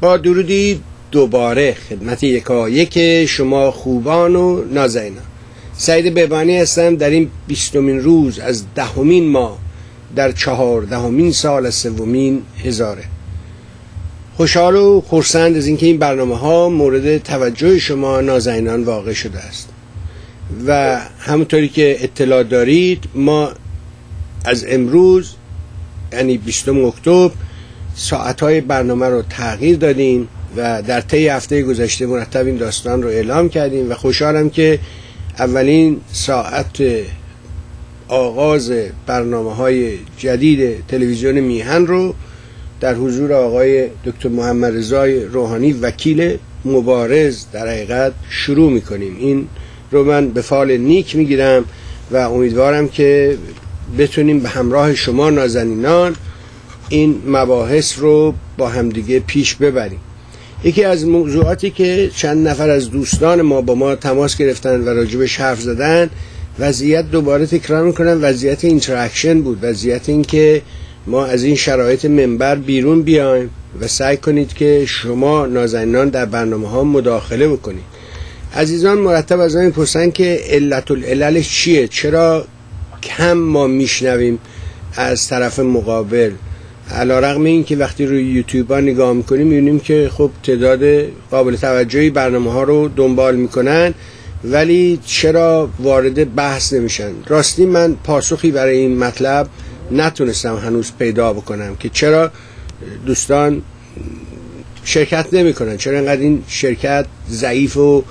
با درودی دوباره خدمت یکا یک شما خوبان و نازنینان. سعید بهبانی هستم. در این بیستمین روز از دهمین ماه در چهاردهمین سال سومین هزاره. خوشحال و خورسند از اینکه این برنامه ها مورد توجه شما نازنینان واقع شده است. و همونطوری که اطلاع دارید ما از امروز یعنی 20 اکتبر ساعتهای برنامه رو تغییر دادیم و در طی هفته گذشته مرتب این داستان رو اعلام کردیم و خوشحالم که اولین ساعت آغاز برنامه های جدید تلویزیون میهن رو در حضور آقای دکتر محمد رضای روحانی وکیل مبارز در حقیقت شروع می‌کنیم. این رو من به فال نیک می‌گیرم و امیدوارم که بتونیم به همراه شما نازنینان این مباحث رو با همدیگه پیش ببریم. یکی از موضوعاتی که چند نفر از دوستان ما با ما تماس گرفتن و راجبش حرف زدن وضعیت دوباره تکرار می‌کنم. وضعیت interaction بود. وضعیت این که ما از این شرایط منبر بیرون بیایم و سعی کنید که شما نازنینان در برنامه ها مداخله بکنید. عزیزان مرتب از من پرسن که علت العللش چیه؟ چرا کم ما میشنویم از طرف مقابل؟ علا رقم این که وقتی روی یوتیوب ها نگاه می‌کنیم می‌بینیم که خب تعداد قابل توجهی برنامه ها رو دنبال می‌کنن ولی چرا وارد بحث نمیشن؟ راستی من پاسخی برای این مطلب نتونستم هنوز پیدا بکنم که چرا دوستان شرکت نمی‌کنن چرا انقدر این شرکت ضعیف و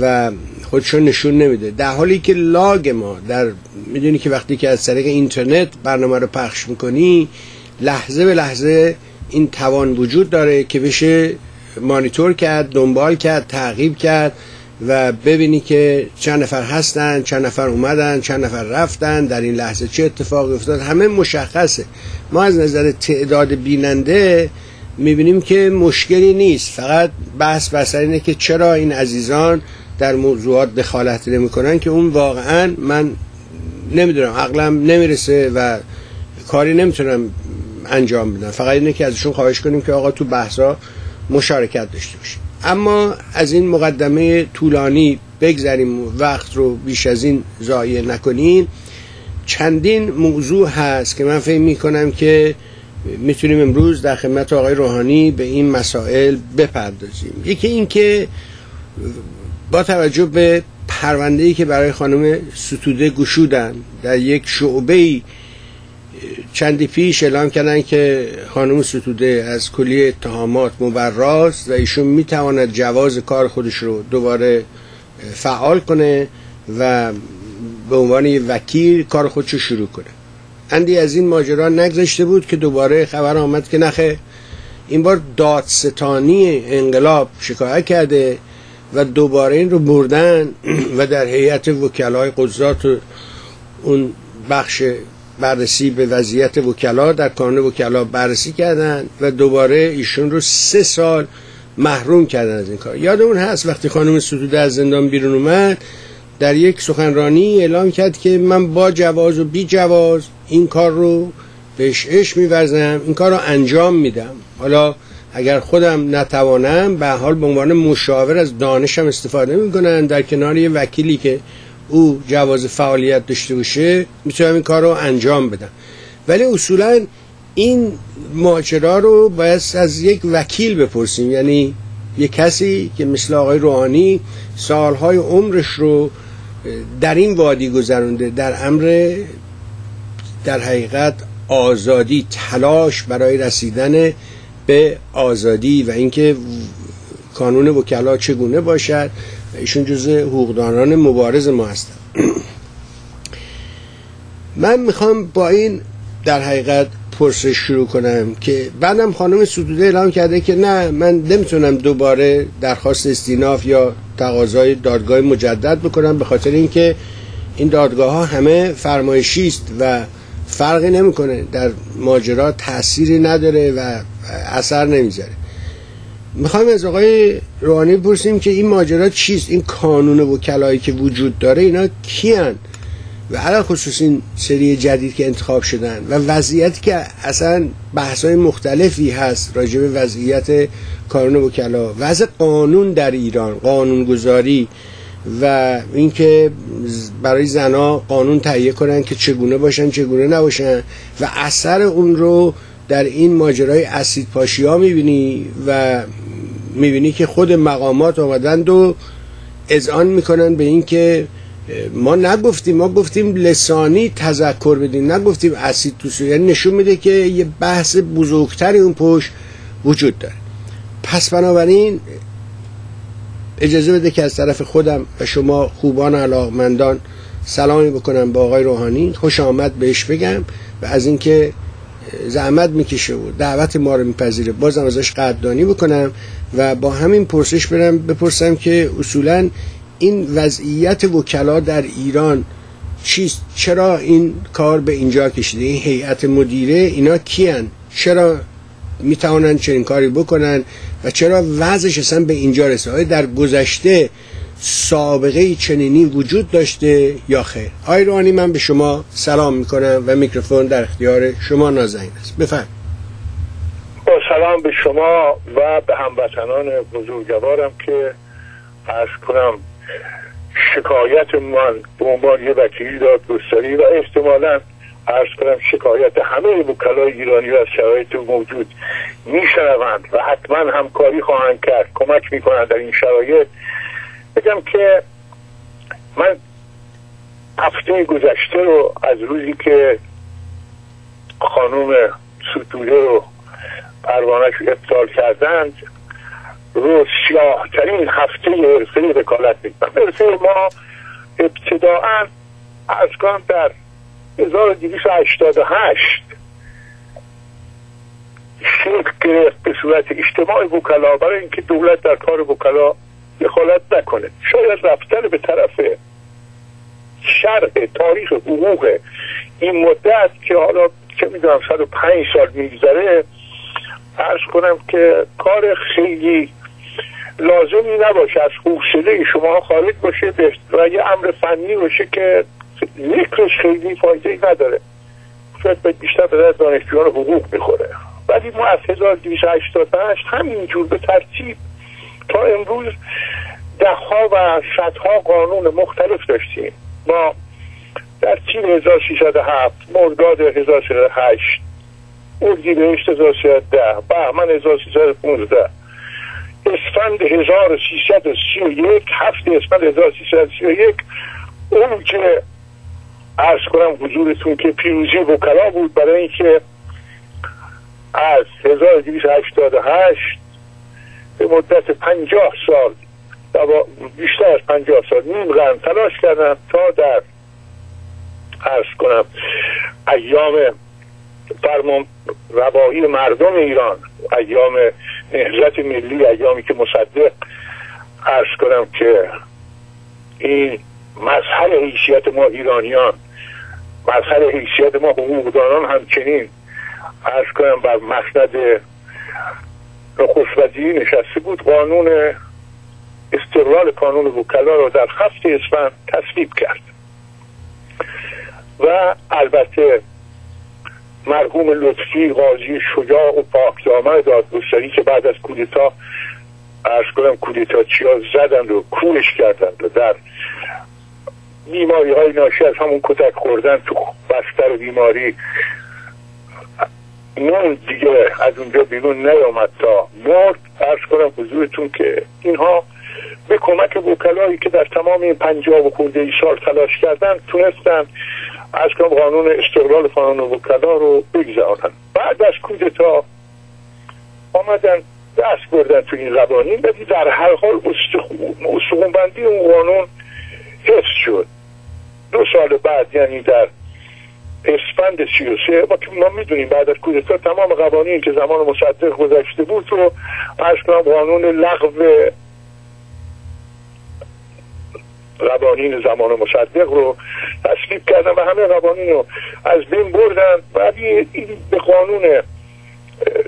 و خودشون نشون نمیده. در حالی که لاگ ما در می‌دونی که وقتی که از طریق اینترنت برنامه رو پخش می‌کنی لحظه به لحظه این توان وجود داره که بشه مانیتور کرد دنبال کرد تعقیب کرد و ببینی که چند نفر هستن چند نفر اومدن چند نفر رفتن در این لحظه چه اتفاقی افتاد. همه مشخصه. ما از نظر تعداد بیننده می‌بینیم که مشکلی نیست. فقط بحث بسر اینه که چرا این عزیزان در موضوعات دخالت نمی‌کنن که اون واقعا من نمی‌دونم عقلم نمی‌رسه و کاری نمی‌تونم انجام بدم فقط اینه که ازشون خواهش کنیم که آقا تو بحثا مشارکت داشته باشیم. اما از این مقدمه طولانی بگذریم وقت رو بیش از این ضایع نکنیم. چندین موضوع هست که من فکر می‌کنم که می‌تونیم امروز در خدمت آقای روحانی به این مسائل بپردازیم. یکی این که با توجه به پرونده ای که برای خانم ستوده گشودن در یک شعبه چندی پیش اعلام کردن که خانم ستوده از کلیه اتهامات مبراست و ایشون می‌تواند جواز کار خودش رو دوباره فعال کنه و به عنوان وکیل کار خودش رو شروع کنه. اندی از این ماجرا نگذشته بود که دوباره خبر آمد که نخه این بار دادستانی انقلاب شکایت کرده و دوباره این رو بردن و در هیئت وکلای قضات اون بخش بررسی به وضعیت وکلا در کانون وکلا بررسی کردن و دوباره ایشون رو سه سال محروم کردن از این کار. یادمون هست وقتی خانم ستوده از زندان بیرون اومد در یک سخنرانی اعلام کرد که من با جواز و بی جواز این کار رو بهش اش میورزم این کار رو انجام میدم. حالا اگر خودم نتوانم به حال به عنوان مشاور از دانشم استفاده می‌کنن در کنار یه وکیلی که او جواز فعالیت داشته باشه می‌تونم این کار رو انجام بدم. ولی اصولا این ماجرا رو باید از یک وکیل بپرسیم. یعنی یک کسی که مثل آقای روحانی سالهای عمرش رو در این وادی گذرونده در امر در حقیقت آزادی تلاش برای رسیدن به آزادی و اینکه کانون وکلا چگونه باشد. ایشون جز حقوقدانان مبارز ما هستن. من می‌خوام با این در حقیقت پرسش شروع کنم که بعدم خانم سدوده اعلام کرده که نه من نمی‌تونم دوباره درخواست استیناف یا تقاضای دادگاه مجدد بکنم به خاطر اینکه این دادگاه ها همه فرمایشی است و فرقی نمی‌کنه. در ماجرا تأثیری نداره و اثر نمی‌ذاره. می‌خوایم از آقای روحانی بپرسیم که این ماجرا چیست؟ این کانون وکلایی که وجود داره اینا کیان؟ و علا خصوص این سری جدید که انتخاب شدن و وضعیتی که اصلا بحث های مختلفی هست راجع به وضعیت کارون وکلا وضع قانون در ایران قانونگذاری و اینکه برای زنا قانون تهیه کنن که چگونه باشن چگونه نباشن و اثر اون رو در این ماجرای اسید پاشی ها می‌بینی و می‌بینی که خود مقامات آمدند و اذعان می‌کنن به اینکه ما نگفتیم ما گفتیم لسانی تذکر بدیم نگفتیم اسید تو یعنی نشون میده که یه بحث بزرگتری اون پشت وجود داره. پس بنابراین اجازه بده که از طرف خودم و شما خوبان علاقمندان سلامی بکنم با آقای روحانی. خوش آمد بهش بگم و از اینکه زحمت می‌کشه و دعوت ما رو میپذیره. بازم ازش قدردانی بکنم. و با همین پرسش برم بپرسم که اصولا این وضعیت وکلا در ایران چیست؟ چرا این کار به اینجا کشیده؟ این هیئت مدیره اینا کیان؟ چرا می‌توانند چنین کاری بکنن؟ و چرا وضعش اصلا به اینجا رسه در گذشته سابقه چنینی وجود داشته یا خیر؟ آی روحانی من به شما سلام می‌کنم و میکروفون در اختیار شما نازنین است. بفرم با خب، سلام به شما و به هموطنان بزرگوارم که از کنم شکایت من به عنوان یه وکیلی دادگستری و احتمالا ارز کنم شکایت همه وکلای ایرانی از شرایط موجود میشنوند و حتما همکاری خواهند کرد کمک می‌کنند در این شرایط. بگم که من هفته گذشته رو از روزی که خانوم ستوده رو پروانش ابطال کردند. رو سیاه ترین هفته حرفه وکالت می‌کنم حرفه ما ابتداعا از کنم در 1288 شکل گرفت به صورت اجتماع وکلا برای اینکه دولت در کار وکلا دخالت نکنه. شاید رفتن به طرف شرح تاریخ حقوق این مدت که حالا چه می‌دونم 105 سال میگذره ارز کنم که کار خیلی لازمی نباشه از حوصله شما خارج باشه و یه امر فنی باشه که ذکرش خیلی فایده نداره. شاید بیشتر به دانشجویان حقوق می‌خوره ولی ما از 1288 همینجور به ترتیب تا امروز ده ها و صدها قانون مختلف داشتیم. ما در تیم 1607 مرداد 1308 اردیبهشت 1310 بهمن 1315 اسفند 1331 هفت اسفند 1331 اون که ارز کنم حضورتون که پیروزی وکلا بود برای اینکه از 1288 به مدت 50 سال بیشتر از 50 سال نیم قرن تلاش کردن تا در ارز کنم ایام فرمان رواهی مردم ایران ایام نهزت ملی ایامی که مصدق ارز کنم که این مظهر حیثیت ما ایرانیان مظهر حیثیت ما حقوقدانان همچنین ارز کنم بر مسند نخست نشسته بود قانون استقلال کانون وکلا رو در هفت اسفند تصویب کرد. و البته مرحوم لطفی قاضی شجاع و پاکدامن دادگستری که بعد از کودتا ارز کنم کودتا چیا زدند و کورش کردند و در بیماری های ناشی از همون کتک خوردن تو بستر بیماری. نون دیگه از اونجا بیرون نیامد تا مرد. ارز کنم حضورتون که اینها به کمک وکلایی که در تمام این پنجاه و خورده ای سال تلاش کردن تونستن از قانون استقلال قانون وکلا رو بگذارن. بعد از کودتا آمدن دست بردن تو این قوانین ولی در هر حال استخونبندی اون قانون حفظ شد. دو سال بعد یعنی در اسفند 33 ما که ما می‌دونیم بعد از کودتا تمام قوانین که زمان مصدق گذشته بود رو از قانون لغو قوانین زمان مصدق رو تصویب کردن و همه قوانین رو از بین بردن ولی این به قانون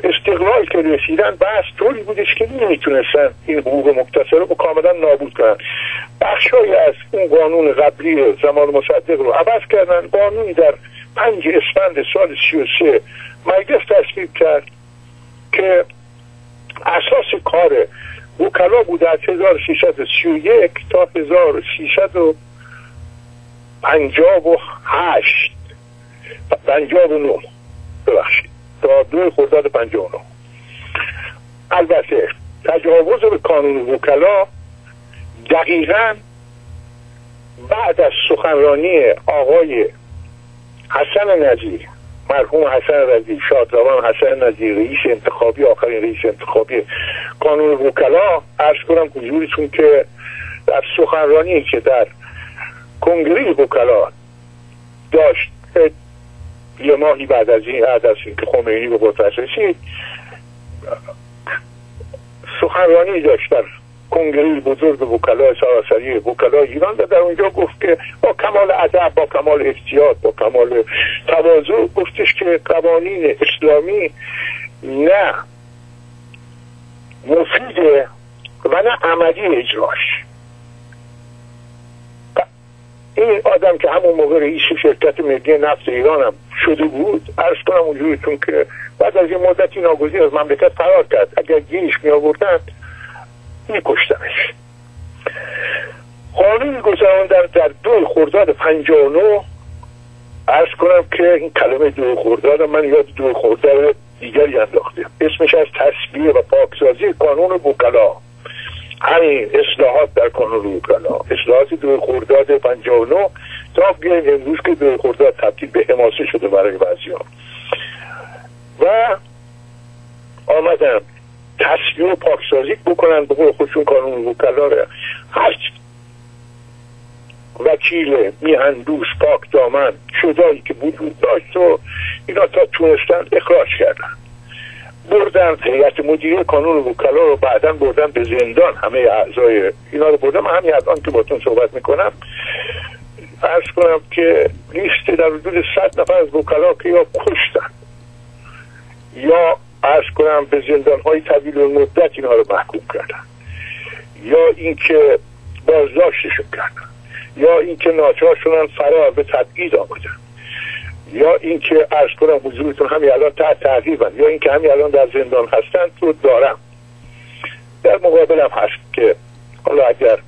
استقلال که رسیدن بحث طوری بودش که نمی‌تونستن این حقوق مکتسب رو کاملا نابود کنن. بخشای از اون قانون قبلی زمان مصدق رو عوض کردن. قانونی در پنج اسفند سال 33 مجلس تصویب کرد که اساس کار وکلا بود از 1631 تا 1658 59 ببخشید. تا دو خرداد 59 البته تجاوز به قانون وکلا دقیقا بعد از سخنرانی آقای حسن نظیر مرحوم حسن نظیر شادروان حسن نظیر رئیس انتخابی آخرین رئیس انتخابی قانون وکلا. ارز کنم حضورتون که در سخنرانی که در کنگره وکلا داشت یه ماهی بعد از این بعد از اینکه خمینی به قدرت رسید سخنرانی داشت در کنگره بزرگ وکلا سراسری وکلا ایران و در اونجا گفت که با کمال ادب با کمال احتیاط با کمال تواضع گفتش که قوانین اسلامی نه مفیده و نه عملی اجراش. این آدم که همون موقع رئیس شرکت ملی نفت ایران هم شده بود عرض کنم اونجوریتون که بعد از یه مدتی ناگزیر از مملکت فرار کرد. اگر گیرش می آوردن میکشتنش قانون گذراندن در دو خرداد نو ارز کنم که این کلمه دو خرداد من یاد دو خرداد دیگری انداخته اسمش از تصویه و پاکسازی قانون بوکلا. همین اصلاحات در قانون وکلا اصلاحات دو خرداد 59 تا بیایم امروز که دو خرداد تبدیل به حماسه شده برای بعضی و آمدم تصویر و پاکسازی بکنن به خودشون قانون وکلا هر وکیل میهندوش پاک دامن شدایی که وجود داشت و اینا تا تونستن اخراج کردن. بردن هیئت مدیره قانون وکلا رو بعدا بردن به زندان. همه اعضای اینا رو بردن. من همین الان که باتون صحبت می‌کنم ارز کنم که لیست در حدود صد نفر از وکلا که یا کشتن یا ارز کنم به زندان های طویل و مدت اینها رو محکوم کردن. یا اینکه بازداشتشون کردن. یا اینکه ناچار شدن فرار به تبعید آمدن. یا اینکه ارز کنم حضورتون همین الان تحت تعقیبن یا اینکه همین الان در زندان هستن تو دارم. در مقابلم هست که حالا اگر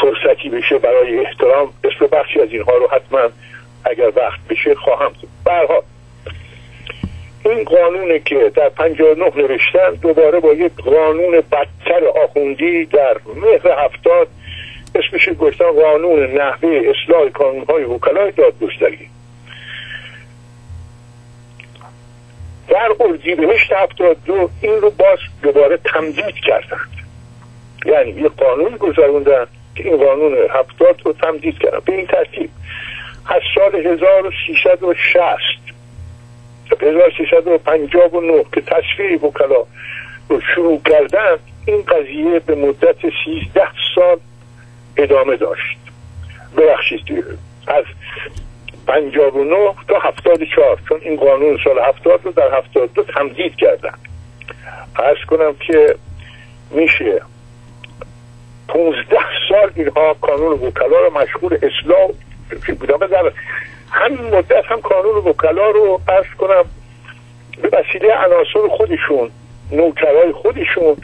فرصتی بشه برای احترام اسم بخشی از اینها رو حتما اگر وقت بشه خواهم. برها این قانونه که در 59 نوشتن دوباره با یک قانون بدتر آخوندی در مهر هفتاد اسمش گفتن قانون نحوه اصلاح کانونهای وکلای دادگستری. در اردیبهشت هفتاد دو این رو باز دوباره تمدید کردند. یعنی یه قانون گذاروندن که این قانون هفتاد رو تمدید کردن. به این ترتیب از سال 1360 1359 که تصویر وکلا رو شروع کردن این قضیه به مدت 13 سال ادامه داشت. ببخشید از 59 تا 74 چون این قانون سال 70 رو در 72 تمدید کردن. ارز کنم که میشه 15 سال اینها قانون وکلا رو مشغول اصلاح بودن. در همین مدت هم قانون وکلا رو ارز کنم به وسیله عناصر خودشون نوکرای خودشون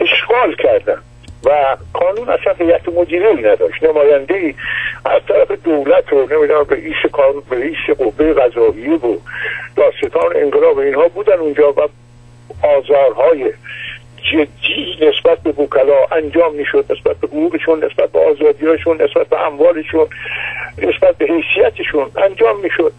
اشغال کردن و قانون اصلا هیئت مدیره نداشت. نماینده ای از طرف دولت و نمی‌دونم رئیس قانون رئیس قوه قضاییه و داستان انقلاب اینها بودن اونجا و آزارهای جدی نسبت به وکلا انجام می‌شد نسبت به حقوقشون نسبت به آزادیاشون نسبت به اموالشون نسبت به حیثیتشون انجام می‌شد.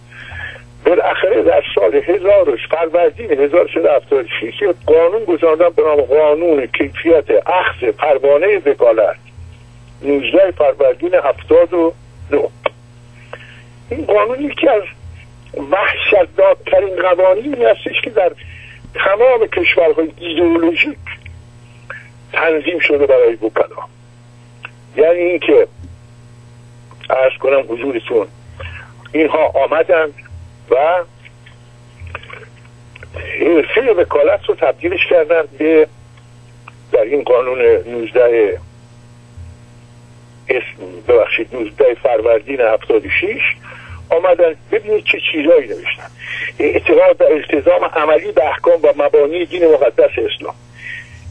بالاخره در سال هزار فروردین 1376 قانون گذاردن به نام قانون کیفیت اخذ پروانه وکالت 19 فروردین 79 این قانون یکی از وحشتناکترین قوانینی هستش که در تمام کشورهای ایدئولوژیک تنظیم شده برای وکلا یعنی اینکه ارز کنم حضورتون اینها آمدند و حرفه وکالت رو تبدیلش کردن به در این قانون 19 ببخشید 19 فروردین 76 آمدن ببینید چه چیزایی نوشتن. اعتقاد به التزام عملی به احکام و مبانی دین مقدس اسلام.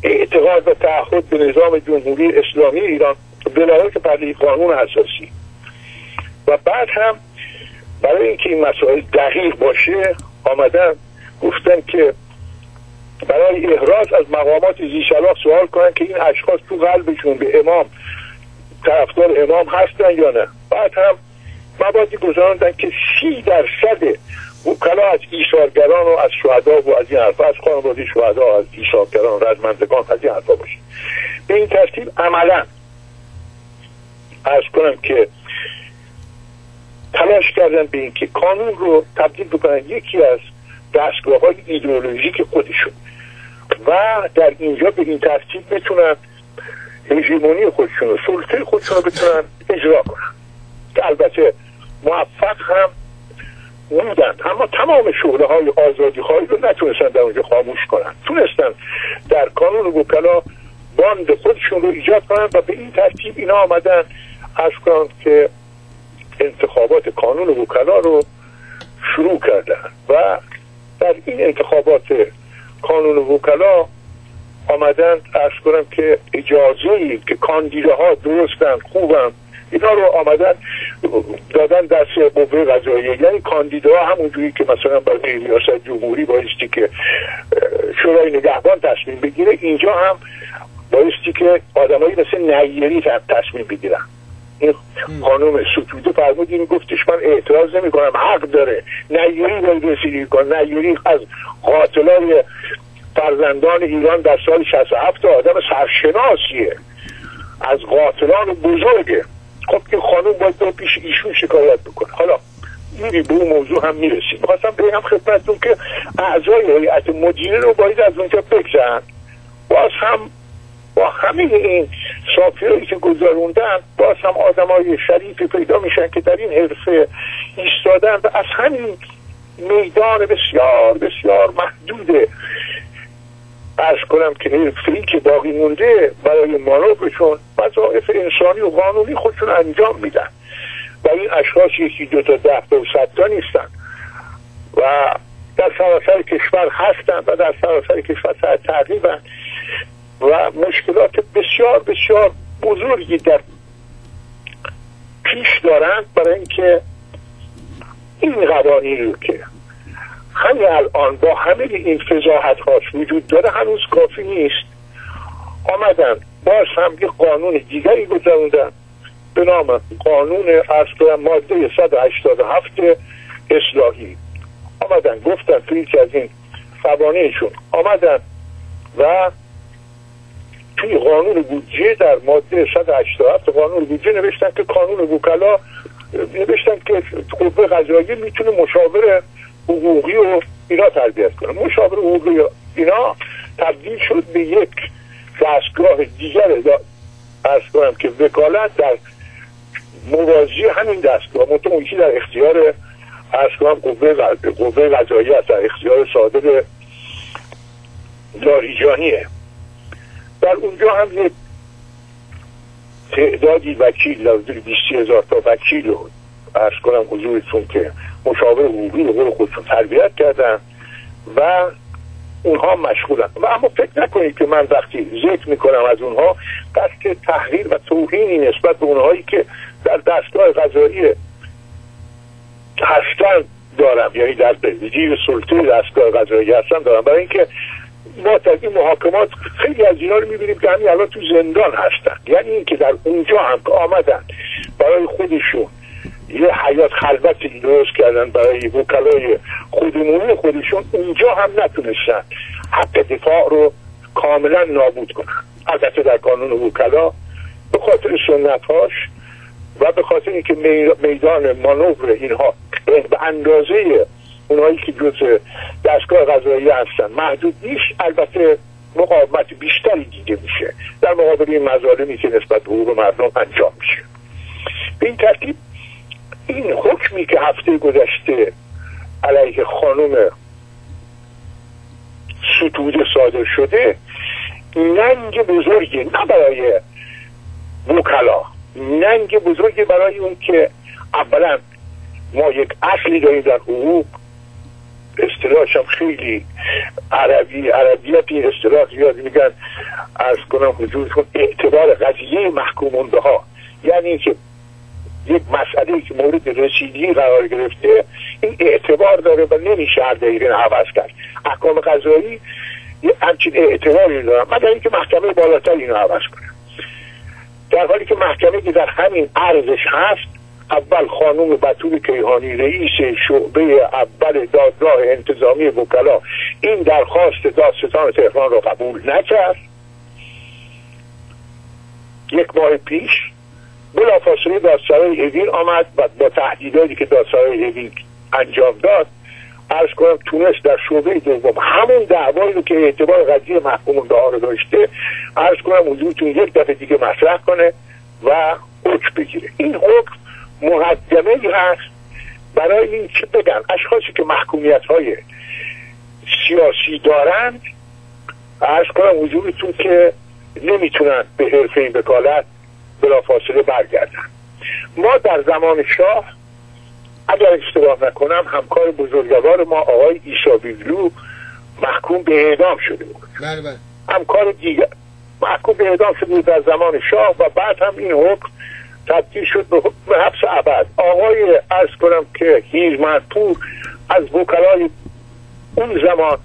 اعتقاد به تعهد به نظام جمهوری اسلامی ایران ولایت پرده قانون اساسی. و بعد هم برای اینکه این مسائل دقیق باشه آمدن گفتن که برای احراز از مقامات زیشلاق سوال کنن که این اشخاص تو قلبشون به امام طرفدار امام هستن یا نه. بعد هم مبادی گذاراندن که سی درصد وکلا از ایشارگران و از شهدا و از این حرفا از خانواده شهدا از ایشارگران و رزمندگان از این حرفا باشه. به این ترتیب عملا ارز کنم که تلاش کردن به اینکه قانون رو تبدیل بکنن یکی از دستگاه های ایدئولوژیک خودشون. و در اینجا به این ترتیب بتونن هژمونی خودشون و سلطه خودشون رو بتونن اجرا کنن. البته موفق هم بودن اما تمام شغله های آزادی خواهی رو نتونستن در اونجا خاموش کنن. تونستن در کانون وکلا باند خودشون رو ایجاد کنن و به این ترتیب اینا آمدن از کنن که انتخابات کانون وکلا رو شروع کردن. و در این انتخابات کانون وکلا آمدن ارز کنم که اجازه که کاندیداها درستن خوبن اینا رو آمدن دادن دست قوه قضاییه یعنی کاندیدا همونجوری که مثلا برای ریاست جمهوری بایستی که شورای نگهبان تصمیم بگیره اینجا هم بایستی که آدمایی مثل نیری تصمیم بگیرن. این خانم ستوده فرمود این گفتش من اعتراض نمی کنم حق داره. نیری باید رسیدگی کن نیری از قاتلای فرزندان ایران در سال 67 آدم سرشناسیه. از قاتلان بزرگه. خب این خانم باید به پیش ایشون شکایت بکنه. حالا میری به اون موضوع هم می‌رسیم. خواستم بگم خدمتتون که اعضای هیئت مدیره رو باید از اونجا بگذن باز هم با همه این صافیایی که گذاروندن باز هم آدم های شریفی پیدا میشن که در این حرفه ایستادن و از همین میدان بسیار بسیار محدود ارز کنم که حرفی که باقی مونده برای مانوفشون وظایف انسانی و قانونی خودشون انجام میدن. و این اشخاص یکی دو تا ده صد تا نیستن. و در سراسر کشور هستن و در سراسر کشور سر تقریبا و مشکلات بسیار بسیار بزرگی در پیش دارند برای اینکه این قوانین رو که همین الان با همه این فضاحت هاش وجود داره هنوز کافی نیست. آمدن باز هم یه قانون دیگری گذاروندن به نام قانون ارز ماده 187 اصلاحی. آمدن گفتن توی یکی از این فوانهشون آمدن و توی قانون بودجه در ماده 187 قانون بودجه نوشتن که قانون وکلا نوشتن که قوه قضاییه می‌تونه مشاور حقوقی و اینا تربیت کنه مشاور حقوقی اینا تبدیل شد به یک دستگاه دیگر ارز کنم که وکالت در موازی همین دستگاه منطقه در اختیار ارز کنم قوه قضایی در اختیار صادر داریجانیه. در اونجا هم یک تعدادی وکیل حدود 20 هزار تا وکیل رو ارز کنم حضورتون که مشاور حقوقی رو خودشون تربیت کردن و اونها مشغولن. و اما فکر نکنید که من وقتی ذکر می‌کنم از اونها قصد تحریر و توهینی نسبت به اونهایی که در دستگاه قضایی هستن دارم. یعنی در زیر سلطه دستگاه قضایی هستن دارم. برای اینکه ما در این محاکمات خیلی از اینا رو می‌بینیم که همین الان تو زندان هستن. یعنی اینکه در اونجا هم آمدن برای خودشون یه حیات خلوتی درست کردن برای وکلای خودمونی خودشون اونجا هم نتونستن حق دفاع رو کاملا نابود کنن. البته در قانون وکلا به خاطر سنت هاش و به خاطر اینکه میدان مانور اینها به اندازه اونهایی که جز دستگاه قضایی هستن محدود نیست. البته مقاومت بیشتری دیده میشه. در مقابل این مظالمی که نسبت به حقوق مردم انجام میشه. به این ترتیب این حکمی که هفته گذشته علیه خانم ستوده صادر شده ننگ بزرگی نه برای وکلا ننگ بزرگی برای اون که اولا ما یک اصلی داریم در حقوق. اصطلاحش هم خیلی عربی عربیت این اصطلاح زیاد میگن. از کنم حضورتون اعتبار قضیه محکومونده ها یعنی اینکه یک مسئله که مورد رسیدگی قرار گرفته این اعتبار داره و نمیشه هر دقیقه عوض کرد. احکام قضایی همچین اعتباری دارن مگر اینکه محکمه بالاتر اینو عوض کنه. در حالی که محکمه که در همین ارزش هست اول خانوم بطور کیهانی رئیس شعبه اول دادگاه انتظامی وکلا این درخواست دادستان تهران را قبول نکرد. یک ماه پیش بلافاصله دادسرای اوین آمد و با تهدیداتی که دادسرای اوین انجام داد ارز کنم تونست در شعبه دوم همون دعوایی رو که اعتبار قضیه محکوم ها رو داشته ارز کنم حضورتون یک دفعه دیگه مطرح کنه و حکم بگیره. این حکم مقدمه هست برای این که بگن اشخاصی که محکومیت های سیاسی دارند ارز کنم حضورتون که نمی‌تونن به حرفه وکالت بلافاصله برگردن. ما در زمان شاه اگر اشتباه نکنم همکار بزرگوار ما آقای ایسا بیگلو محکوم به اعدام شده بود. بله بله. همکار دیگر محکوم به اعدام شده بود در زمان شاه و بعد هم این حکم تبدیل شد به حکم حبس ابد. آقای ارز کنم که هیرمندپور از وکلای اون زمان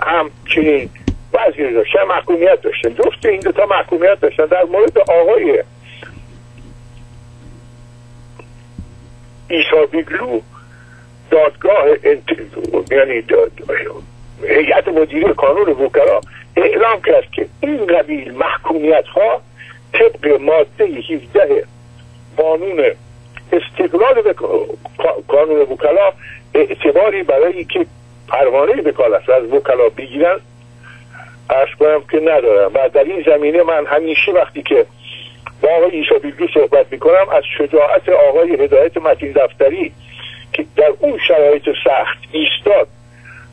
هم چنین وزیر داشتن محکومیت داشتن جفت این دوتا محکومیت داشتن در مورد آقای ایسا بیگلو دادگاه. یعنی. هیئت مدیره کانون وکلا اعلام کرد که این قبیل محکومیت ها طبق ماده 17 قانون استقلال به قانون وکلا اعتباری برای که پروانه وکالت از وکلا بگیرن ارز کنم که ندارم. و در این زمینه من همیشه وقتی که با آقای ایشا بیگلو صحبت می‌کنم از شجاعت آقای هدایت متین دفتری که در اون شرایط سخت ایستاد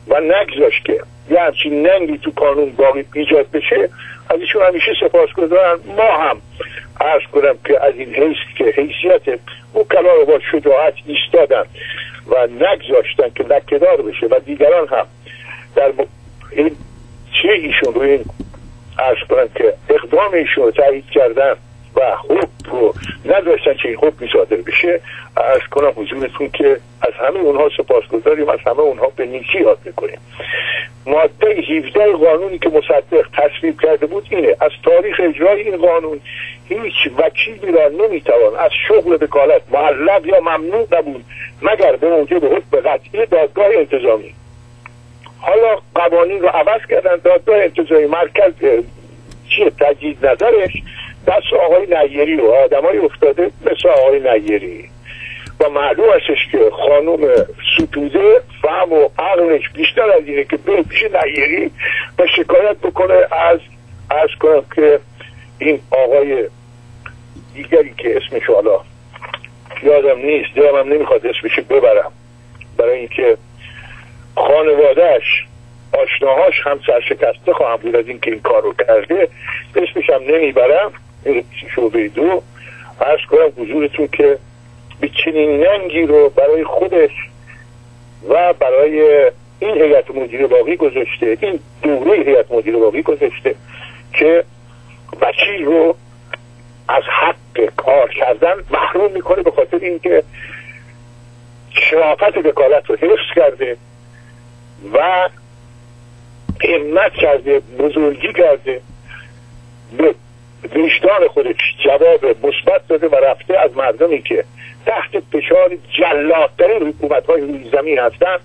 و نگذاشت که یه همچین ننگی تو قانون باقی ایجاد بشه از ایشون همیشه سپاس گذارم ما هم عرض کنم که از این حیث که حیثیت وکلا رو با شجاعت ایستادن و نگذاشتن که لکهدار بشه و دیگران هم در این چه ایشون رو این عرض کنم که اقدام ایشون رو تایید کردن و حکم رو نداشتن که این حکمی صادر بشه ارز کنم حضورتون که از همه اونها سپاس گذاریم از همه اونها به نیکی یاد می‌کنیم. ماده 17 قانونی که مصدق تصویب کرده بود اینه از تاریخ اجرای این قانون هیچ وکیلی را نمی‌توان از شغل وکالت معلق یا ممنوع نبود مگر به موجب حکم قطعی دادگاه انتظامی. حالا قوانین رو عوض کردن. دادگاه انتظامی مرکز چیه؟ تجدید نظرش. دست آقای نیری و آدمای افتاده مثل آقای نیری و معلوم هستش که خانوم ستوده فهم و عقلش بیشتر از اینه که به پیش نیری و شکایت بکنه از از کنم که این آقای دیگری که اسمش حالا یادم نیست دلم نمی‌خواد اسمش ببرم. برای اینکه خانوادهش آشناهاش هم سرشکسته خواهم بود از اینکه این کار رو کرده. اسمش هم نمی‌برم. شعبه دو. عرض کنم حضورتون که به چنین ننگی رو برای خودش و برای این هیئت مدیره باقی گذاشته این دوره هیئت مدیره باقی گذاشته که وکیل رو از حق کار کردن محروم می‌کنه به خاطر اینکه شرافت وکالت رو حفظ کرده. و همت کرده بزرگی کرده به وجدان خودش جواب مثبت داده و رفته از مردمی که تحت فشار جلادترین حکومت های روی زمین هستن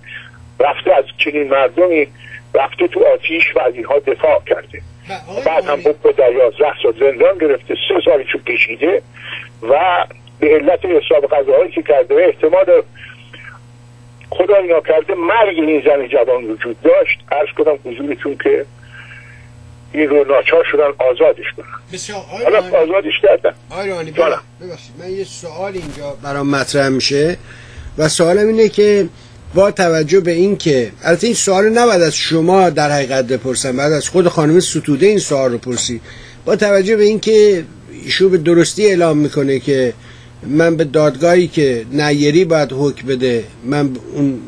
رفته از چنین مردمی رفته تو آتیش و از اینها دفاع کرده. بعد هم حکم در یازده سال زندان گرفته سه سالشو کشیده و به علت حساب غذاهایی که کرده احتمال خدا اینا کرده مرگ این زن جوان وجود داشت. ارز کنم حضورتون که این رو ناچار شدن آزادش کنن. بسیار حالا آزادش کردن. آیرانی ببخشید. من یه سوال اینجا برام مطرح میشه. و سوالم اینه که با توجه به این که البته این سوال نباید از شما در حقیقت بپرسم بعد از خود خانم ستوده این سوال رو پرسی. با توجه به این که ایشون به درستی اعلام می‌کنه که من به دادگاهی که نیری باید حکم بده من اون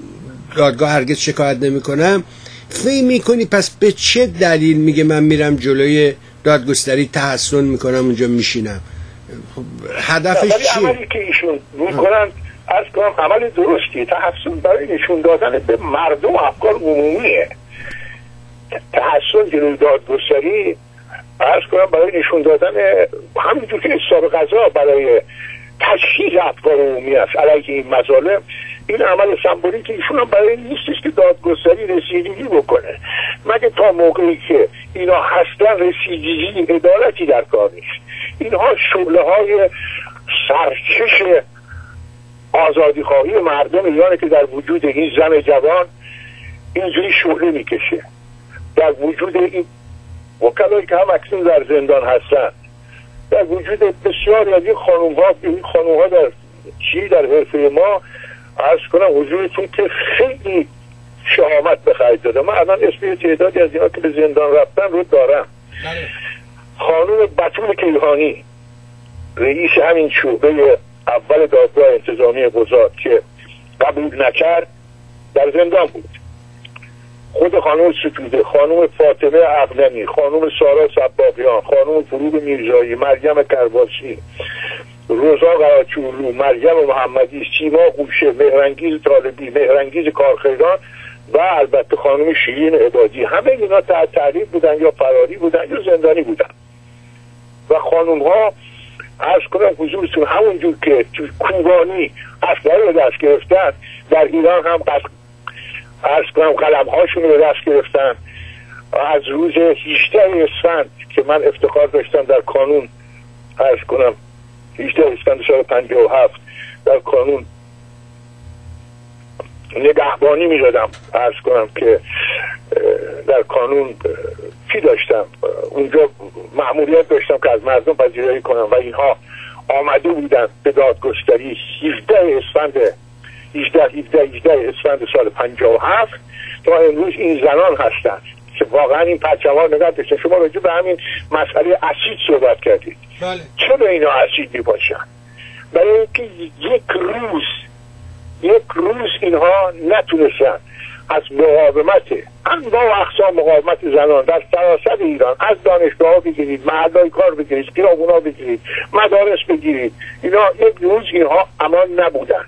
دادگاه هرگز شکایت نمی‌کنم. فی می‌کنی پس به چه دلیل میگه من میرم جلوی دادگستری تحسن می‌کنم اونجا میشینم؟ خب، هدفش چیه؟ عملی که ایشون می‌کنن از کنم عمل درستی تحسن برای نشون دادن به مردم افکار عمومیه. تحسن جلوی دادگستری ارز کنم برای نشون دادن همینجور که حساب غذا برای تشکیل افکار عمومی است علیه این مظالم این عمل سمبولیک ایشون هم برای نیستش که دادگستری رسیدگی بکنه. مگه تا موقعی که اینا هستن رسیدگی ادارتی در کار نیست؟ اینها شعله های سرکش آزادی خواهی مردم ایرانه که در وجود این زن جوان اینجوری شعله می‌کشه. در وجود این وکلایی که هم اکنون در زندان هستن. در وجود بسیاری از این خانوم ها این خانوم ها در چی در حرفه ما عرض کنم حضورتون که خیلی شهامت به خرج داده من الان اسم تعدادی از اینا که به زندان رفتن رو دارم. بله. خانوم بطول کیهانی رئیس همین شعبه اول دادگاه انتظامی بزاد که قبول نکرد در زندان بود. خود خانم ستوده خانم فاطمه عقلمی خانم سارا سباقیان خانم فروغ میرزایی مریم کرباسی روزا قراچولو مریم محمدی سیما قوشه مهرنگیز طالبی مهرنگیز کارخیران و البته خانم شیرین عبادی. همه اینا تحت تعریف بودن یا فراری بودن یا زندانی بودن. و خانم ها ارز کنم حضورتون همونجور که تو کوبانی اصلا رو دست گرفتن در ایران هم ارز کنم قلم هاشون رو دست گرفتن. از روز 18 اسفند که من افتخار داشتم در کانون ارز کنم 18 اسفند سال 57 در کانون نگهبانی می‌دادم. ارز کنم که در کانون چی داشتم؟ اونجا معمولیت داشتم که از مردم پذیرایی کنم. و اینها آمده بودن به دادگستری 17 اسفند 18 17 18 اسفند سال 57 تا امروز این زنان هستند که واقعا این پرچم‌ها نگاه داشتن شما راجع به همین مسئله اسید صحبت کردید. بله. چرا اینا اسید می باشن برای اینکه یک روز یک روز اینها نتونستن از مقاومت انواع و اقسام مقاومت زنان در سراسر ایران از دانشگاه ها بگیرید محلای کار بگیرید خیابون ها بگیرید مدارس بگیرید. اینا یک روز اینها امان نبودن.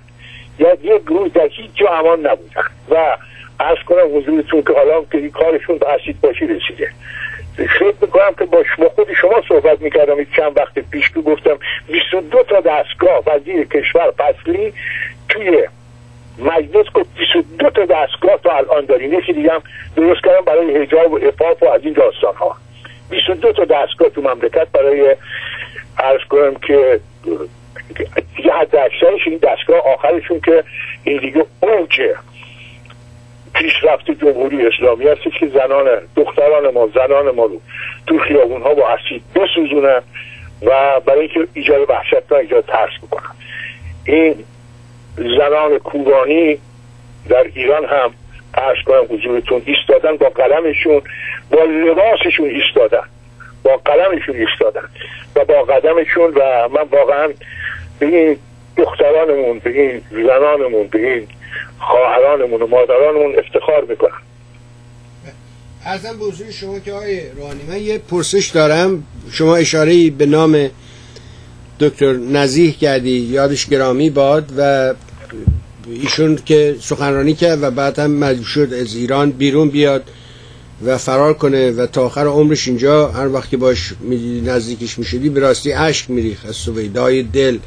یا یک روز در هیچ جا امان نبودن و از کنم حضورتون که حالا که کارشون به اسید باشی رسیده. فکر می‌کنم که با شما خود شما صحبت می‌کردم. چند وقت پیش که گفتم 22 تا دستگاه وزیر کشور فصلی توی مجلس گفت 22 تا دستگاه تا الان داریم. یکی دیگه هم درست کردم برای حجاب و افاف و از این داستان ها 22 تا دستگاه تو مملکت برای عرض کنم که دیگه حد اکثرش این دستگاه آخرشون که این دیگه اوج پیشرفت جمهوری اسلامی هست که زنان دختران ما زنان ما رو تو خیابون ها با اسید بسوزونن و برای اینکه ایجاد وحشت و ایجاد ترس بکنن. این زنان کوبانی در ایران هم عرض کنم حضورتون ایستادن با قلمشون با لباسشون ایستادن. با قلمشون ایستادن و با قدمشون و من واقعا به این دخترانمون به این زنانمون به این خواهرانمون و مادرانمون افتخار می‌کنم. ارزم به حضور شما که آقای روحانی من یه پرسش دارم. شما اشاره به نام دکتر نزیح کردی یادش گرامی باد و ایشون که سخنرانی کرد و بعد هم مجبور شد از ایران بیرون بیاد و فرار کنه و تا آخر عمرش اینجا هر وقت که باش نزدیکش می‌شدی به راستی اشک میریخ از سویدای دل.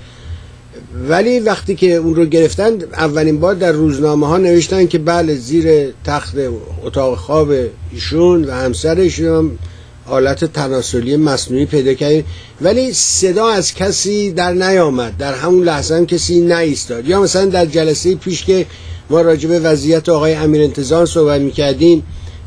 ولی وقتی که اون رو گرفتن اولین بار در روزنامه ها نوشتن که بله زیر تخت اتاق خواب ایشون و همسرش هم حالت تناسلی مصنوعی پیدا کردیم ولی صدا از کسی در نیامد. در همون لحظه هم کسی نیستاد. یا مثلا در جلسه پیش که ما راجع به وضعیت آقای امیر انتظار صحبت می‌کردیم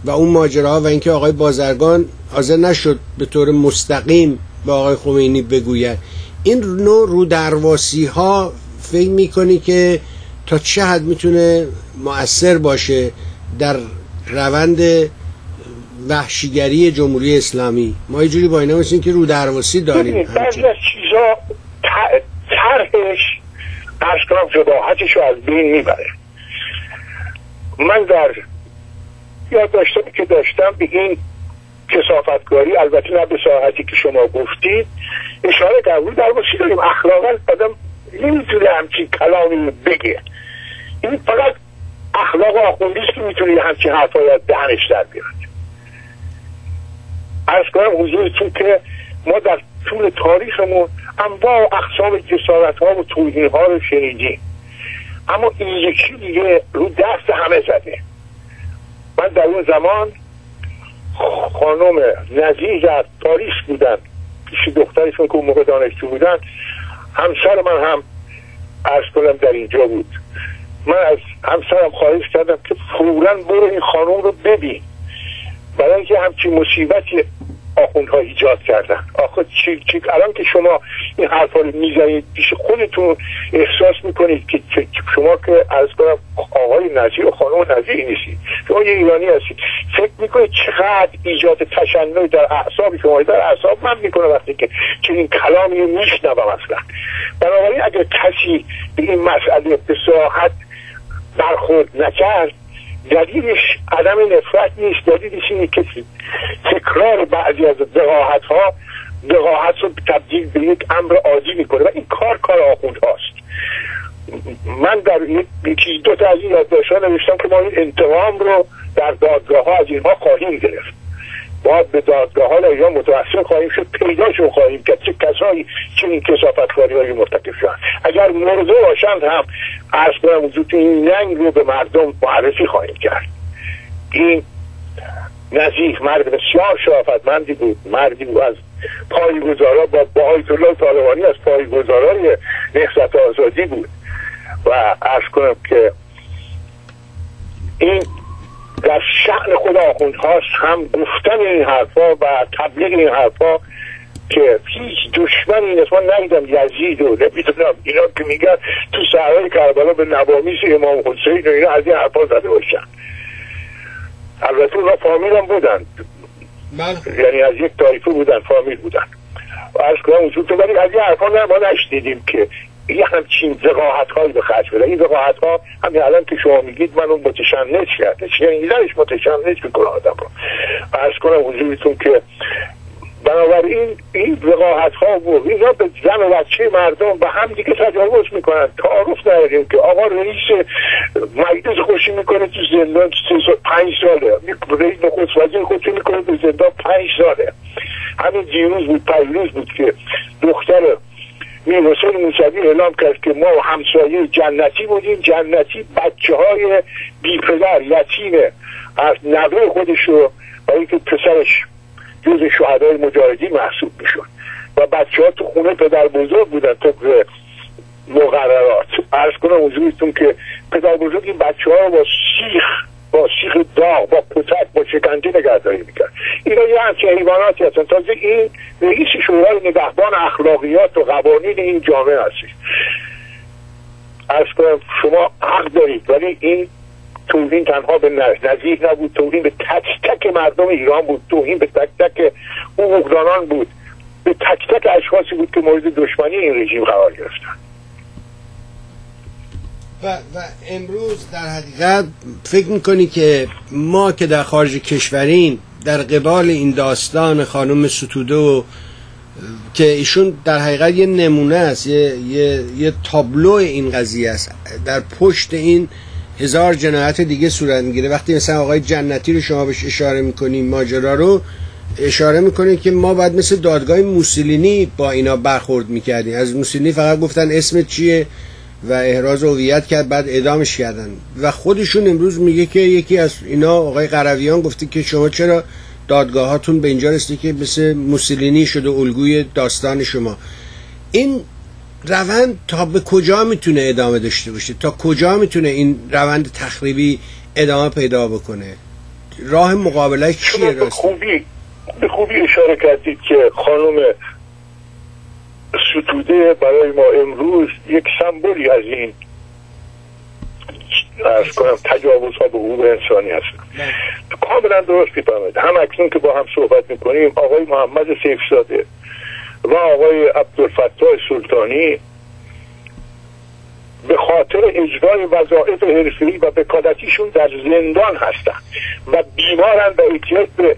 و اون ماجراها و اینکه آقای بازرگان حاضر نشد به طور مستقیم به آقای خمینی بگوید. این نوع رو درواسی ها فکر می‌کنی که تا چه حد می‌تونه مؤثر باشه در روند وحشیگری جمهوری اسلامی؟ ما یه جوری با اینا مثل که رو درواسی داریم. بعضی از چیزا طرحش ارز کنم جباهتش رو از بین می‌بره. من در یاد داشتم که داشتم به این کسافتگاری البته نه به ساعتی که شما گفتید اشاره قبول در داریم. اخلاقا آدم نمی‌تونه همچین کلامی بگه. این فقط اخلاق آخوندیست که می‌تونه همچین حرفای از دهنش در بیاد ارز کنم حضورتون که ما در طول تاریخمون انواع اقسام جسارت ها و توهین ها رو شنیدیم. اما این یکی دیگه رو دست همه زده. من در اون زمان خانم نزیز در پاریس بودن. پیش دخترشون که اون موقع دانشجو بودن. همسر من هم ارز کنم در اینجا بود. من از همسرم خواهش کردم که فورا برو این خانم رو ببین. برای اینکه همچین مصیبتی آخوندها ایجاد کردن. آخه چی, چی الان که شما این حرفا رو می‌زنید پیش خودتون احساس می‌کنید که شما که از کنم آقای نظیر و خانم نظیر نیستید. شما یه ایرانی هستید. فکر می‌کنید چقدر ایجاد تشنج در اعصاب شما در اعصاب من می‌کنه وقتی که چنین کلامی میشنوم اصلا. بنابراین اگر کسی به این مسئله به برخورد نکرد دلیلش عدم نفرت نیست. دلیلش اینه که تکرار بعضی از دقاحت ها دقاحت رو تبدیل به یک امر عادی می‌کنه و این کار کار آخوند هاست. من در یکی دو تا از این یادداشت‌ها نوشتم که ما این انتقام رو در دادگاه ها از اینها خواهیم گرفت. باید به دادگاه ها یا متوسط خواهیم شد پیداشون خواهیم کرد چه کسایی چنین کسافتکاری های مرتکب شدن. اگر مرده باشند هم ارز کنم وجود این ننگ رو به مردم معرفی خواهیم کرد. این نزیح مرد بسیار شرافتمندی بود مردی بود از پایگزارا با با آیت طالبانی از پایگزارای نهضت آزادی بود. و ارز کنم که این در شعن خود آخوند هاست هم گفتن این حرفا و تبلیغ این حرفا که هیچ دشمنی نیست. من ندیدم یزید و نمی‌دونم اینا که میگن تو صحرای کربلا به نوامیس امام حسین و اینا از این حرفا زده باشن. البته اونا فامیل هم بودن. بله. یعنی از یک تایفه بودن فامیل بودن. و از کنم ولی از این حرفا نه ما نشدیدیم که یه همچین وقاحت هایی به خرج بده. این وقاحت ها همین الان که شما میگید من اون متشنج کرده. شنیدنش متشنج می‌کنه آدم رو. ارز کنم حضورتون که بنابراین این وقاحت ها و اینا به زن و بچه مردم به هم دیگه تجاوز می‌کنن. تعارف نداریم که آقا رئیس مجلس خوشی می‌کنه تو زندان پنج ساله. رئیس نخست وزیر خوشی می‌کنه تو زندان پنج ساله. همین دیروز بود پیروز بود که دختر میر حسین موسوی اعلام کرد که ما همسایه جنتی بودیم. جنتی بچه های بی پدر یتیم از نوه خودش رو و اینکه پسرش جز شهدای مجاهدین محسوب می‌شد. و بچه ها تو خونه پدر بزرگ بودن تو مقررات. ارز کنم حضورتون که پدر بزرگ این بچه ها با سیخ با سیخ داغ با پتک با شکنجه نگهداری می‌کرد. اینا یه همچه حیواناتی هستن. تازه این رئیس شورای نگهبان اخلاقیات و قوانین این جامعه هستی از کنم شما حق دارید ولی این توهین تنها به نزیح نبود. توهین به تک تک مردم ایران بود. توهین به تک تک حقوقدانان بود. به تک تک اشخاصی بود که مورد دشمنی این رژیم قرار گرفتن. و, و امروز در حقیقت فکر می‌کنی که ما که در خارج کشورین در قبال این داستان خانم ستوده و که ایشون در حقیقت یه نمونه است یه, یه،, یه تابلو این قضیه است. در پشت این هزار جنایت دیگه صورت می‌گیره. وقتی مثلا آقای جنتی رو شما بهش اشاره می‌کنیم ماجرا رو اشاره می‌کنه که ما باید مثل دادگاه موسولینی با اینا برخورد می‌کردیم. از موسولینی فقط گفتن اسم چیه؟ و احراز هویت کرد بعد اعدامش کردن. و خودشون امروز میگه که یکی از اینا آقای قرویان گفته که شما چرا دادگاهاتون به اینجا رسیده که مثل موسولینی شده الگوی داستان شما. این روند تا به کجا می‌تونه ادامه داشته باشه؟ تا کجا می‌تونه این روند تخریبی ادامه پیدا بکنه؟ راه مقابله چیه؟ به خوبی به خوبی اشاره کردید که خانم ستوده برای ما امروز یک سمبولی از این ارز کنم تجاوز ها به حقوق انسانی هست کاملا درست میفرمایید. هم اکنون که با هم صحبت می‌کنیم آقای محمد سیفزاده و آقای عبدالفتاح سلطانی به خاطر اجرای وظایف حرفی و بکالتیشون در زندان هستن و بیمارن و احتیاج به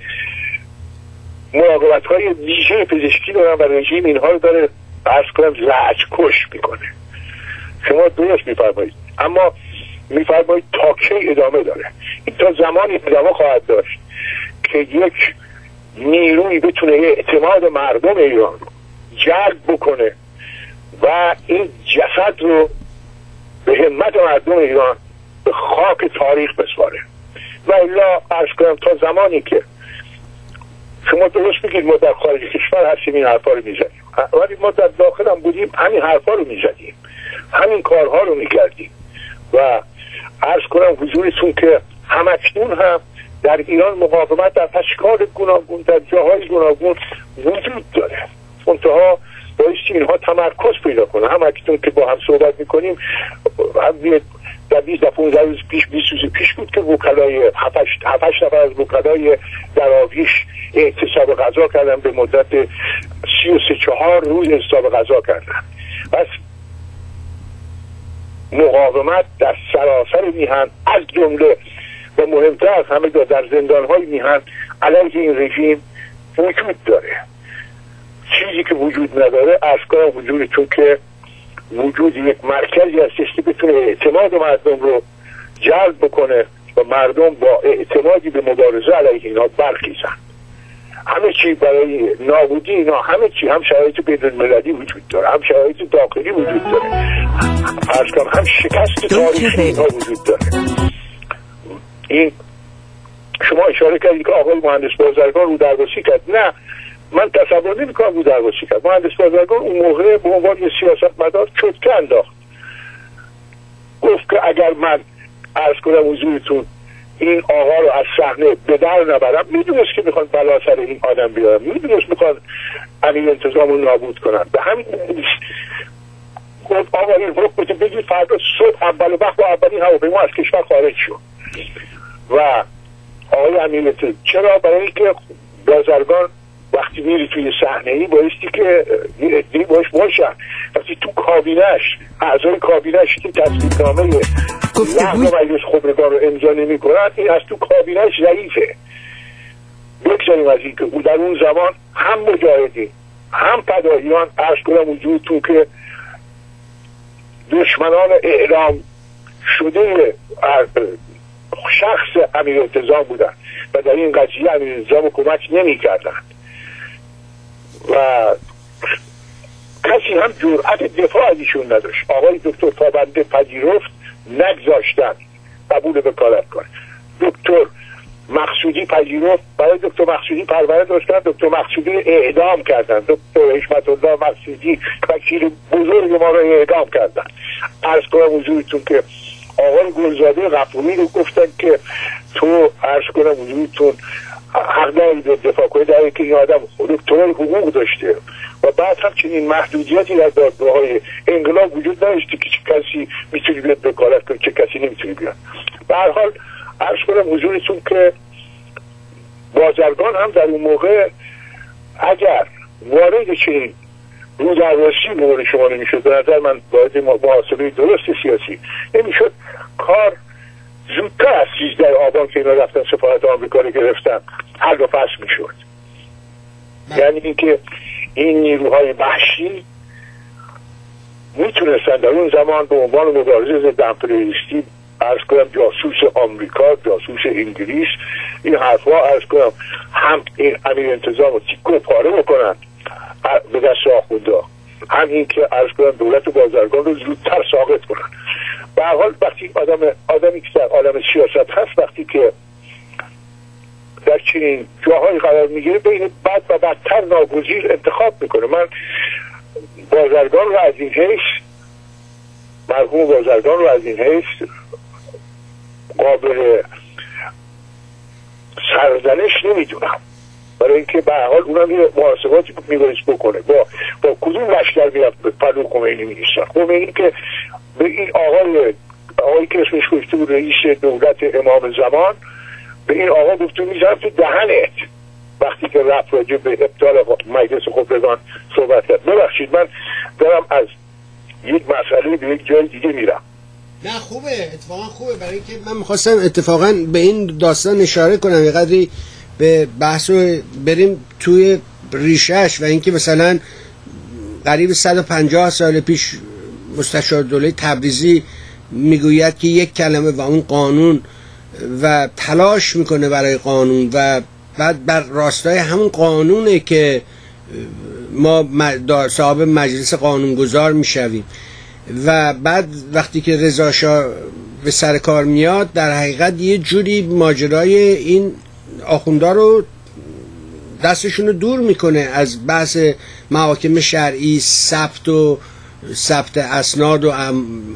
مراقبت های ویژه پزشکی دارن و رژیم اینها رو داره ارز کنم زعج کش می‌کنه. شما درست میفرمایید. اما میفرمایید تا کی ادامه داره؟ این تا زمانی ادامه خواهد داشت که یک نیروی بتونه اعتماد مردم ایران رو جلب بکنه و این جسد رو به همت مردم ایران به خاک تاریخ بسپاره. و الا ارز کنم تا زمانی که شما درست بگید ما در خارج کشور هستیم این حرفا رو می‌زنیم. ولی ما در داخل هم بودیم همین حرفا رو می‌زدیم. همین کارها رو می‌کردیم. و ارز کنم حضورتون که همکنون هم در ایران مقاومت در اشکال گوناگون در جاهای گوناگون وجود داره. منتها بایستی اینها تمرکز پیدا کنه. هم اکنون که با هم صحبت می‌کنیم در 20 تا 15 روز پیش 20 روز پیش بود که وکلای 7 8 نفر از وکلای دراویش اعتصاب غذا کردن به مدت 33 4 روز اعتصاب غذا کردن. پس مقاومت در سراسر میهن از جمله و مهمتر از همه در زندان های میهن علیه این رژیم وجود داره. چیزی که وجود نداره از کنم وجودتون که وجود یک مرکزی هستش که بتونه اعتماد مردم رو جلب بکنه و مردم با اعتمادی به مبارزه علیه اینا برخیزن همه چی برای نابودی اینا همه چی هم شرایط بین المللی وجود داره هم شرایط داخلی وجود داره. هم شکست تاریخی اینا وجود داره. این شما اشاره کردید که آقای مهندس بازرگان رو درگاسی کرد. نه من تصور نمی کنم رو درگاسی کرد؟ مهندس بازرگان اون موقع به عنوان یه سیاست مدار چتکه انداخت گفت که اگر من عرض کنم حضورتون این آقا رو از صحنه به در نبرم می‌دونست که می‌خوان بلا سر این آدم بیارم می‌دونست می‌خوان امیر انتظام رو نابود کنن. به همین گفت آقا این حکم بگید فردا صبح اول وقت با اولین هواپیما از کشور خارج شد و آقای امیر چرا؟ برای اینکه بازرگان وقتی میری توی صحنه ای بایستی که یه باش باشن وقتی تو کابینش اعضای کابینش این تصمیم نامه لحظه مجلس خبرگان رو امضا نمی کنن این از تو کابینش ضعیفه. بگذاریم از این که در اون زمان هم مجاهدین هم پداییان ارز کنم وجودتون که دشمنان اعلام شده شخص امیر انتظام بودن و در این قضیه امیر انتظام کمک نمی کردن و کسی هم جرأت دفاع از ایشون نداشت. آقای دکتر تابنده پذیرفت نگذاشتن. قبول وکالت کنه دکتر مقصودی پذیرفت. برای دکتر مقصودی پرونده داشتن. دکتر مقصودی اعدام کردن. دکتر حشمت الله مقصودی وکیل بزرگ ما رو اعدام کردن. ارز کنم حضورتون که آقای گلزاده غفوری رو گفتن که تو ارز کنم حضورتون حق به دفاع کنه در که این آدم دکترای حقوق داشته. و بعد هم چنین محدودیتی در دادگاه های انقلاب وجود نداشته که چه کسی می‌تونی بیاد بکارت کنه چه کسی نمی‌تونی بیاد. به هر حال عرض کنم حضورتون که بازرگان هم در اون موقع اگر وارد چنین رو درواسی مورد شما نمی‌شد به نظر من باید محاسبه درست سیاسی نمی‌شد کار زودتر از 13 آبان که اینا رفتن سفارت آمریکا رو گرفتن حل و فصل می‌شد. یعنی اینکه این نیروهای وحشی می‌تونستن در اون زمان به عنوان مبارزه ضد امپریالیستی ارز کنم جاسوس آمریکا جاسوس انگلیس این حرفها ارز کنم هم این امیر انتظام رو تیکو پاره بکنن به دست آخونده هم این که ارز کنم دولت بازرگان رو زودتر ساقط کنن. به حال وقتی آدم آدمی که در عالم سیاست هست وقتی که در چنین جاهایی قرار می‌گیره بین بد و بدتر ناگزیر انتخاب می‌کنه. من بازرگان رو از این حیث مرحوم بازرگان رو از این حیث قابل سرزنش نمی‌دونم. برای اینکه به حال اونم یه محاسباتی میبایست بکنه. با با کدوم لشکر می‌رفت به پلو خمینی میریستن خمینی که به این آقای آقایی که اسمش گفته بود رئیس دولت امام زمان به این آقا گفته می‌زنم تو دهنت. وقتی که رفت راجع به ابطال مجلس خبرگان صحبت کرد. ببخشید من دارم از یک مسئله به یک جای دیگه میرم. نه خوبه. اتفاقا خوبه. برای اینکه من می‌خواستم اتفاقا به این داستان اشاره کنم. یه قدری به بحث بریم توی ریشش و اینکه مثلا قریب 150 سال پیش مستشار دوله تبریزی می‌گوید که یک کلمه و اون قانون و تلاش می‌کنه برای قانون و بعد بر راستای همون قانونه که ما صاحب مجلس قانونگذار می‌شویم. و بعد وقتی که رضا به سر کار میاد در حقیقت یه جوری ماجرای این آخوندا رو دستشون رو دور می‌کنه از بحث محاکم شرعی ثبت و ثبت اسناد و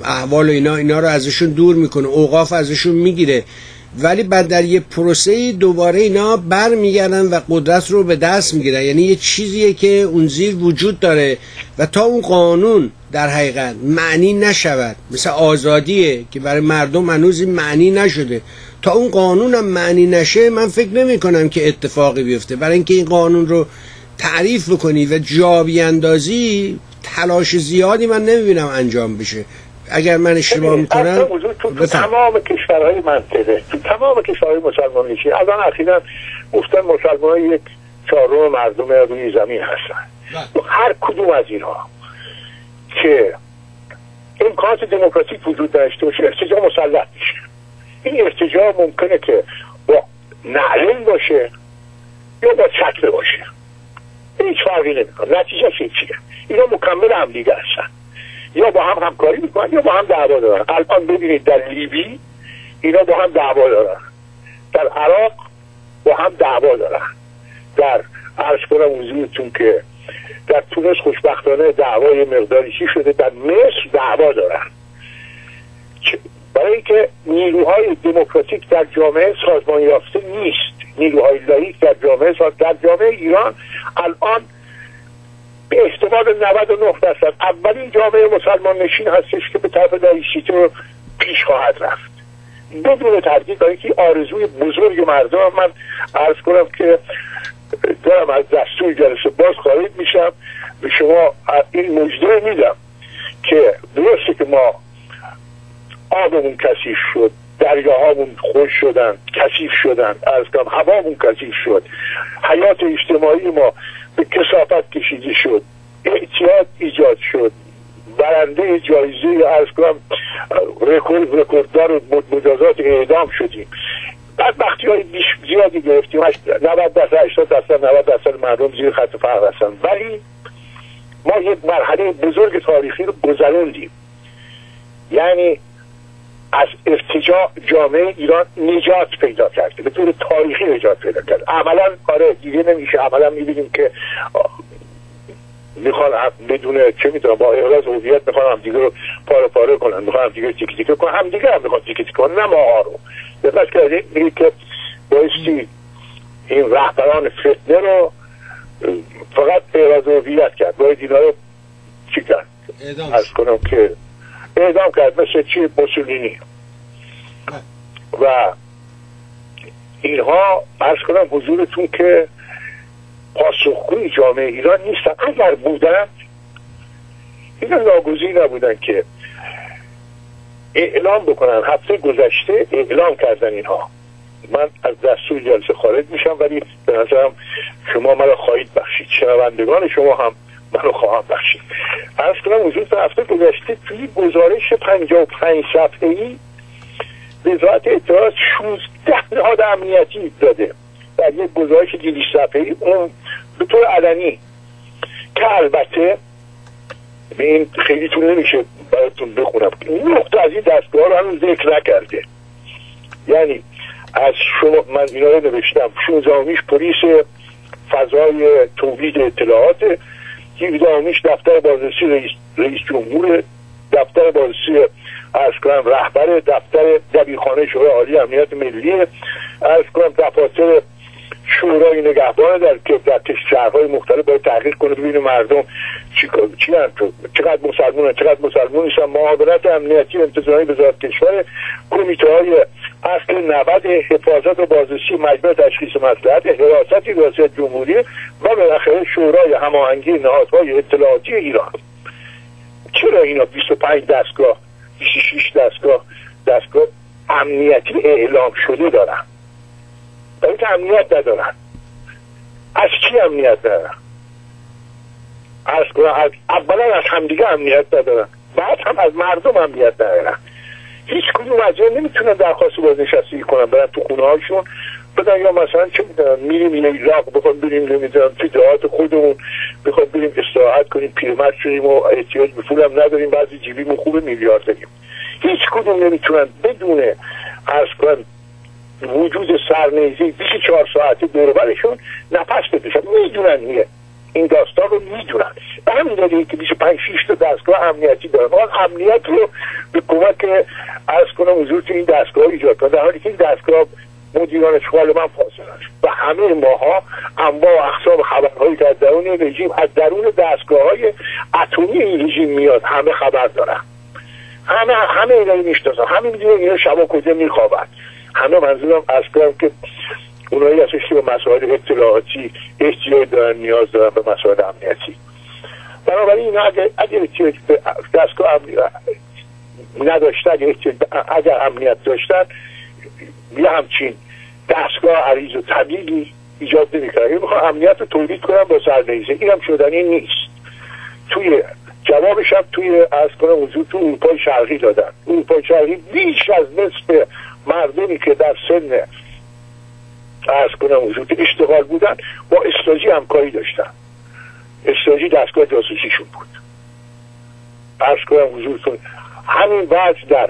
احوال و اینا اینا رو ازشون دور می‌کنه. اوقاف ازشون می‌گیره. ولی بعد در یه پروسه دوباره اینا بر میگردن و قدرت رو به دست می‌گیرن. یعنی یه چیزیه که اون زیر وجود داره و تا اون قانون در حقیقت معنی نشود. مثل آزادیه که برای مردم هنوز معنی نشده. تا اون قانون هم معنی نشه من فکر نمی کنم که اتفاقی بیفته. برای اینکه این قانون رو تعریف بکنی و جا بیاندازی تلاش زیادی من نمی‌بینم انجام بشه. اگر من اشتباه می‌کنم تو, تمام کشورهای منطقه تو تمام کشورهای مسلمان نشین الان اخیرا گفتن مسلمان یک چهارم مردم روی زمین هستن. بله. هر کدوم از اینها که امکانات دموکراتیک وجود داشته باشه ارتجاع مسلط میشه. این ارتجاع ممکنه که با نعلم باشه یا با چکمه باشه. هیچ فرقی نمی‌کنه. نتیجه چیه اینا مکمل هم دیگه هستن. یا با هم همکاری می‌کنن یا با هم دعوا دارن. الان ببینید در لیبی اینا با هم دعوا دارن. در عراق با هم دعوا دارن. در عرض کنم حضورتون که در تونس خوشبختانه دعوای مقداری چی شده؟ در مصر دعوا دارن. برای اینکه نیروهای دموکراتیک در جامعه سازمان یافته نیست. نیروهای لایک در جامعه در جامعه ایران الان به احتمال 99 درصد. اولین جامعه مسلمان نشین هستش که به طرف رو پیش خواهد رفت. بدون تردید که آرزوی بزرگ مردم من عرض کنم که دارم از دستور جلسه باز خارج میشم. به شما این مجده میدم که درسته که ما آبمون کثیف شد دریاهامون خوش شدن کثیف شدن از کم هوامون کثیف شد. حیات اجتماعی ما به کسافت کشیده شد. اعتیاد ایجاد شد. برنده جایزه ارز کنم رکورد رکورددار مجازات اعدام شدیم. بعد وقتی های بیش زیادی گرفتیم. 90 درصد 80 درصد 90 درصد مردم زیر خط فقر هستن. ولی ما یک مرحله بزرگ تاریخی رو گذروندیم. یعنی از ارتجاع جامعه ایران نجات پیدا کرده. به طور تاریخی نجات پیدا کرده. عملا آره دیگه نمیشه. عملا می‌بینیم که می‌خوان بدون چه می‌تونم با احراز هویت می‌خوان هم دیگه رو پاره پاره کنن. می‌خوان هم دیگه تیک تیک کنن. هم دیگه هم می‌خوان تیک تیک کنن نه ماها رو دقت کردیم میگه که بایستی این رهبران فتنه رو فقط احراز هویت کرد. باید اینا رو چی کرد؟ از کنم که اعدام کرد مثل چی؟ موسولینی. و اینها ارز کنم حضورتون که پاسخگوی جامعه ایران نیستن. اگر بودن اینا ناگزیر نبودن که اعلام بکنن. هفته گذشته اعلام کردن اینها. من از دستور جلسه خارج میشم ولی به نظرم شما مرا خواهید بخشید. شنوندگان شما هم منو خواهم بخشید. ارز کنم وجود هفته گذشته توی گزارش 55 صفحه ای وزارت اطلاعات 16 نهاد امنیتی داده. در یک گزارش 200 صفحه ای اون به طور علنی که البته به این خیلی طول نمیشه براتون بخونم. نقطه از این دستگاه رو هم ذکر نکرده. یعنی از شما من اینا رو نوشتم. 16 پلیس فضای تولید اطلاعات 17 دفتر بازرسی رئیس, رئیس جمهور دفتر بازرسی از کنم رهبر دفتر دبیرخانه شورای عالی امنیت ملی از کنم دفاتر شورای نگهبان در در شهرهای مختلف باید تحقیق کنه ببینه مردم چی چقدر مسلمان چقدر مسلمان نیستن معاونت امنیتی انتظامی وزارت کشور. کمیته های اصل 90 حفاظت و بازرسی مجمع تشخیص مسلحت حراست ریاست جمهوری و بالاخره شورای هماهنگی نهادهای اطلاعاتی ایران. چرا اینا 25 دستگاه 26 دستگاه دستگاه امنیتی اعلام شده دارن؟ برای که امنیت ندارن. از کی امنیت ندارن؟ از اولا از همدیگه امنیت ندارن. بعد هم از مردم امنیت ندارن. هیچ کدوم از نمی‌تونن درخواست بازنشستگی کنن برن تو خونه هاشون بدن یا مثلا چه می‌دونم میریم این ایراق بخواد بریم نمی‌دونم توی دهات خودمون بخواد بریم استراحت کنیم پیرمرد شدیم و احتیاج به پولم نداریم بعضی جیبیمون خوبه میلیارد داریم هیچ کدوم نمی‌تونن بدون ارز کن وجود سرنیزی 24 ساعته دوربرشون نفس بکشن. می‌دونن میه این داستان رو می‌دونن به همین دلیل که 25 6 تا دستگاه امنیتی دارن. اون امنیت رو به کمک از کنم حضور این دستگاه ایجاد کنن. در حالی که این دستگاه مدیران شغال من فاصله و همه ماها انواع و اقسام خبرهایی از درون رژیم از درون دستگاه های اتمی این رژیم میاد. همه خبر دارن. همه همه اینا رو می‌شناسن. همه می‌دونن اینا شبا کجا میخوابن. همه منظورم از کنم که اونایی هستش که به مسائل اطلاعاتی احتیاج دارن نیاز دارن به مسائل امنیتی. بنابراین اینا اگر, اگر دستگاه امنیت نداشتن اگر امنیت داشتن یه همچین دستگاه عریض و طبیعی ایجاد نمی‌کنن. یعنی می‌خوان امنیت رو تولید کنن با سرنیزه این هم شدنی نیست. توی جوابش هم توی از کنم حضور تو اروپای شرقی دادن. اروپای شرقی بیش از نصف مردمی که در سن از کنم وجود اشتغال بودن با استاجی همکاری داشتن. استاجی دستگاه جاسوسیشون بود. ارز کنم حضورتون همین بعد در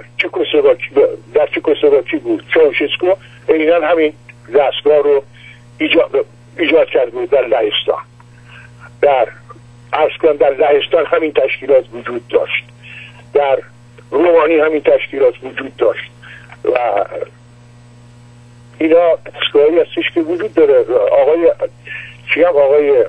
در چکوسلواکی بود چاوشسکو اینا همین دستگاه رو ایجاد, ایجاد کرده بود در لهستان. در ارز کنم در لهستان همین تشکیلات وجود داشت. در رومانی همین تشکیلات وجود داشت. و اینا دستگاهی هستش که وجود داره آقای چی هم آقای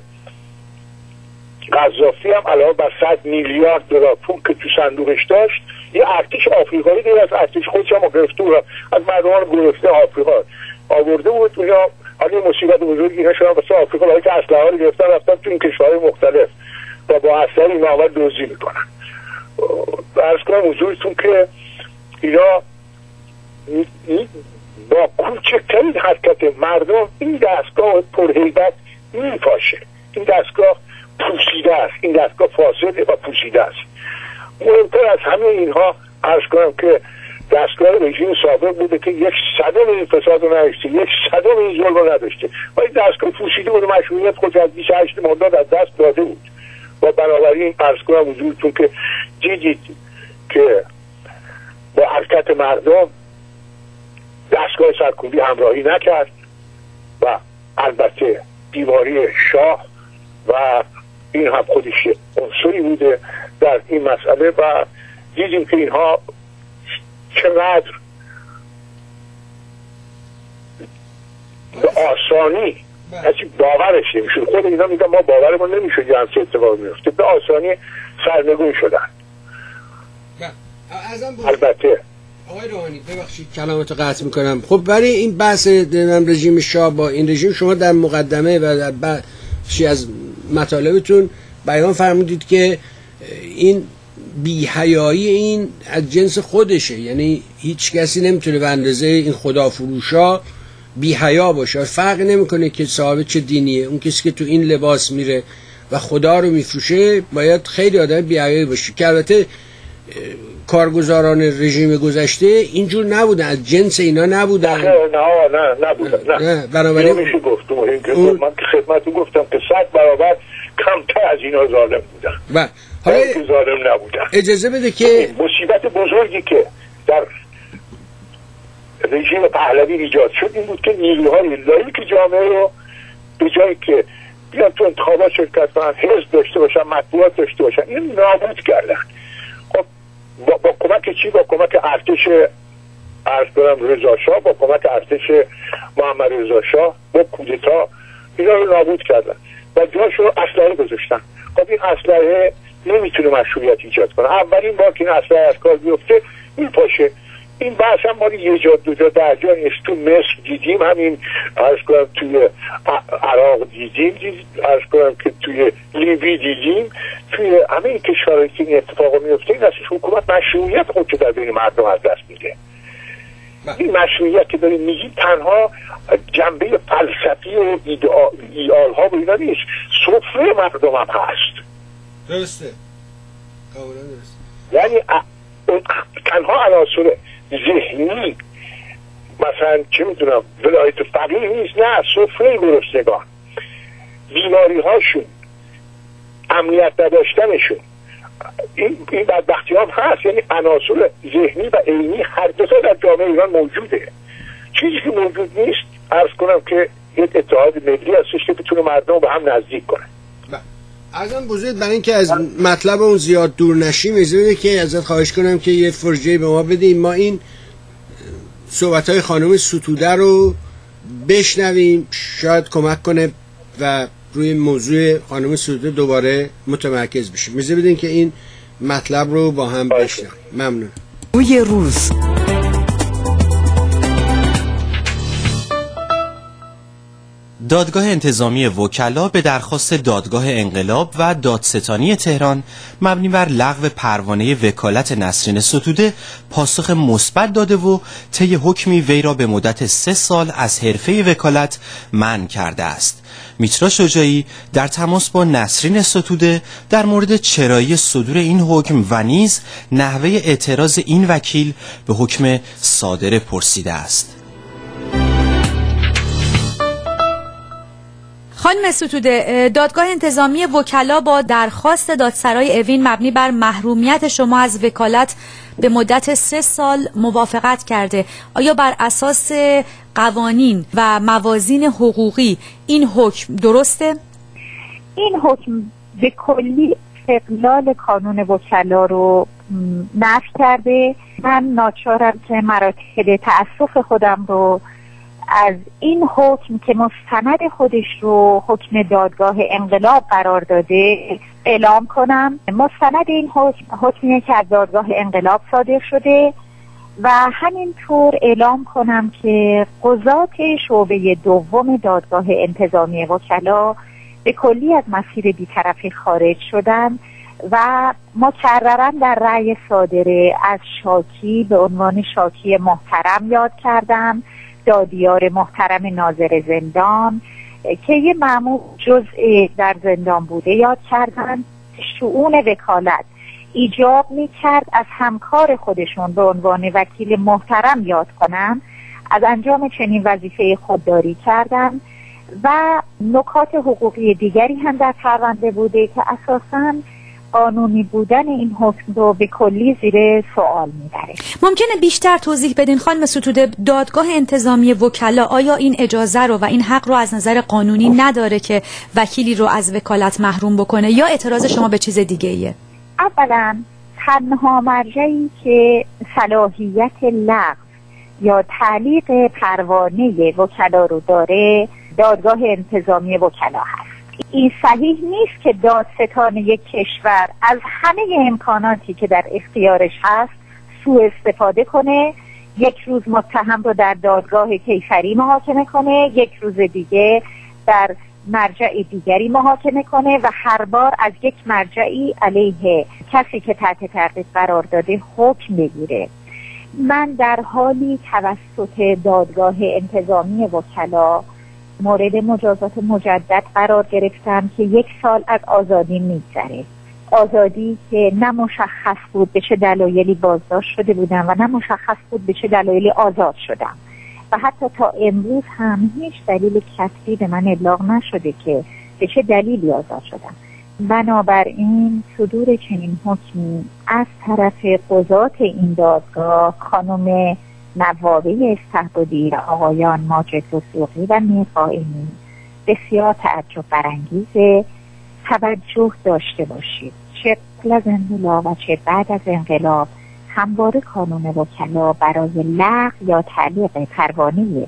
قذافی هم علاوه بر صد میلیارد دلار پول که تو صندوقش داشت یه ارتش آفریقایی دیگه از ارتش خودش هم گرفته بود. از مردمان گرفته آفریقا. آورده بود اونجا. حالی مصیبت بزرگی اینا شدن واسه آفریقا که اسلحه رو گرفتن رفتن تو این کشورهای مختلف. و با اثر این آمد دوزی می‌کنن. ارز کنم حضورتون که اینا با کوچکترین حرکت مردم این دستگاه پرهیبت میپاشه این دستگاه پوسیده است. این دستگاه فاسده و پوسیده است. مهمتر از همه اینها ارز کنم که دستگاه رژیم سابق بوده که یک صدم این فساد رو نداشته یک صدم این ظلم رو نداشته. و این دستگاه پوسیده بود مشروعیت خود از 28 مرداد از دست داده بود. و بنابراین ارز کنم حضورتون که دیدید که با حرکت مردم دستگاه سرکوبی همراهی نکرد و البته دیواری شاه و این هم خودش عنصری بوده در این مسئله و دیدیم که اینها چقدر به آسانی هرچی باورش نمیشون خود اینا میگن ما باورمون نمی‌شد یه همچه اتفاق میفته به آسانی سرنگون شدن. البته آقای روحانی ببخشید کلامتو قطع می‌کنم. خب برای این بحث رژیم شاه با این رژیم شما در مقدمه و در بخشی از مطالبتون بیان فرمودید که این بیهیایی این از جنس خودشه. یعنی هیچ کسی نمی‌تونه به اندازه این خدا فروشا بیهیا باشه. فرق نمی‌کنه که صاحب چه دینیه. اون کسی که تو این لباس میره و خدا رو میفروشه باید خیلی آدم بیهیایی باشه. که البته کارگزاران رژیم گذشته اینجور نبودن از جنس اینا نبودن. نه نه نه نبودن نه. بنابراین میشه گفتم اون... من که خدمت گفتم که صد برابر کمتر از اینا ظالم بودن. و حالا ظالم نبودن. اجازه بده که مصیبت بزرگی که در رژیم پهلوی ایجاد شد این بود که نیروهای لایک جامعه رو به جایی که بیان تو انتخابات شرکت کنن حزب داشته باشن مطبوعات داشته باشن این نابود کردن. با, با کمک چی؟ با کمک ارتش ارز کنم رضا شاه با کمک ارتش محمد رضا شاه با کودتا. اینا رو نابود کردن. و جاشو اسلحه گذاشتن. خب این اسلحه نمی‌تونه مشروعیت ایجاد کنه. اولین بار که این اسلحه از کار بیفته میپاشه. این بحث هم مالی یه جا دو جا در جا نیست تو مصر دیدیم همین ارز کنم توی عراق دیدیم ارز کنم که توی لیبی دیدیم. توی همه این کشورهایی که این اتفاق میفته این ازش حکومت مشروعیت خود در بین مردم از دست میده. بله. این مشروعیت که داریم میگیم تنها جنبه فلسفی و ایدئال ها و اینا نیست سفره مردم هم هست. درسته. یعنی تنها عناصر ذهنی مثلا چه می‌دونم ولایت فقیه نیست نه سفره گرسنگان بیماری هاشون امنیت نداشتنشون. این, این بدبختی هم هست یعنی عناصر ذهنی و عینی هر دو در جامعه ایران موجوده. چیزی که موجود نیست ارز کنم که یک اتحاد ملی هستش که بتونه مردم به هم نزدیک کنه. ازم بزرگ برای اینکه از مطلب اون زیاد دور نشیم اجازه که ازت خواهش کنم که یه فرجه به ما بدیم ما این صحبت های خانم ستوده رو بشنویم شاید کمک کنه و روی موضوع خانم ستوده دوباره متمرکز بشیم. میزه بدین که این مطلب رو با هم بشنویم. ممنون. روی روز. دادگاه انتظامی وکلا به درخواست دادگاه انقلاب و دادستانی تهران مبنی بر لغو پروانه وکالت نسرین ستوده پاسخ مثبت داده و طی حکمی وی را به مدت سه سال از حرفه وکالت من کرده است. میترا شجاعی در تماس با نسرین ستوده در مورد چرایی صدور این حکم و نیز نحوه اعتراض این وکیل به حکم صادره پرسیده است. خانم ستوده دادگاه انتظامی وکلا با درخواست دادسرای اوین مبنی بر محرومیت شما از وکالت به مدت سه سال موافقت کرده آیا بر اساس قوانین و موازین حقوقی این حکم درسته؟ این حکم به کلی استقلال کانون وکلا رو نفی کرده من ناچارم که مراتب تأسف خودم رو از این حکم که مستند خودش رو حکم دادگاه انقلاب قرار داده اعلام کنم مستند این حکم حکمیه که از دادگاه انقلاب صادر شده و همینطور اعلام کنم که قضات شعبه دوم دادگاه انتظامی وکلا به کلی از مسیر بیطرفی خارج شدن و مکررا در رأی صادره از شاکی به عنوان شاکی محترم یاد کردم. دادیار محترم ناظر زندان که یه معمول جزء در زندان بوده یاد کردن شعون وکالت ایجاب می کرد از همکار خودشون به عنوان وکیل محترم یاد کنن از انجام چنین وظیفه خودداری کردن و نکات حقوقی دیگری هم در پرونده بوده که اساساً قانونی بودن این حکم رو به کلی زیر سوال می‌بره ممکنه بیشتر توضیح بدین خانم ستوده دادگاه انتظامی وکلا آیا این اجازه رو و این حق رو از نظر قانونی نداره که وکیلی رو از وکالت محروم بکنه یا اعتراض شما به چیز دیگه ایه؟ اولا تنها مرجعی که صلاحیت لغو یا تعلیق پروانه وکلا رو داره دادگاه انتظامی وکلا هست این صحیح نیست که دادستان یک کشور از همه امکاناتی که در اختیارش هست سوء استفاده کنه یک روز متهم رو در دادگاه کیفری محاکمه کنه یک روز دیگه در مرجع دیگری محاکمه کنه و هر بار از یک مرجعی علیه کسی که تحت تعقیب قرار داده حکم بگیره. من در حالی توسط دادگاه انتظامی وکلا مورد مجازات مجدد قرار گرفتم که یک سال از آزادی میگذره. آزادی که نه مشخص بود به چه دلایلی بازداشت شده بودم و نه مشخص بود به چه دلایلی آزاد شدم. و حتی تا امروز هم هیچ دلیل کسری به من ابلاغ نشده که به چه دلیلی آزاد شدم. بنابراین صدور چنین حکمی از طرف قضات این دادگاه خانم نوابه استحبادی و آقایان ماجد و سوقی و میقائمی بسیار تعجب برانگیزه توجه داشته باشید. چه قبل از انقلاب و چه بعد از انقلاب همواره کانون وکلا برای لغ یا تعلیق پروانه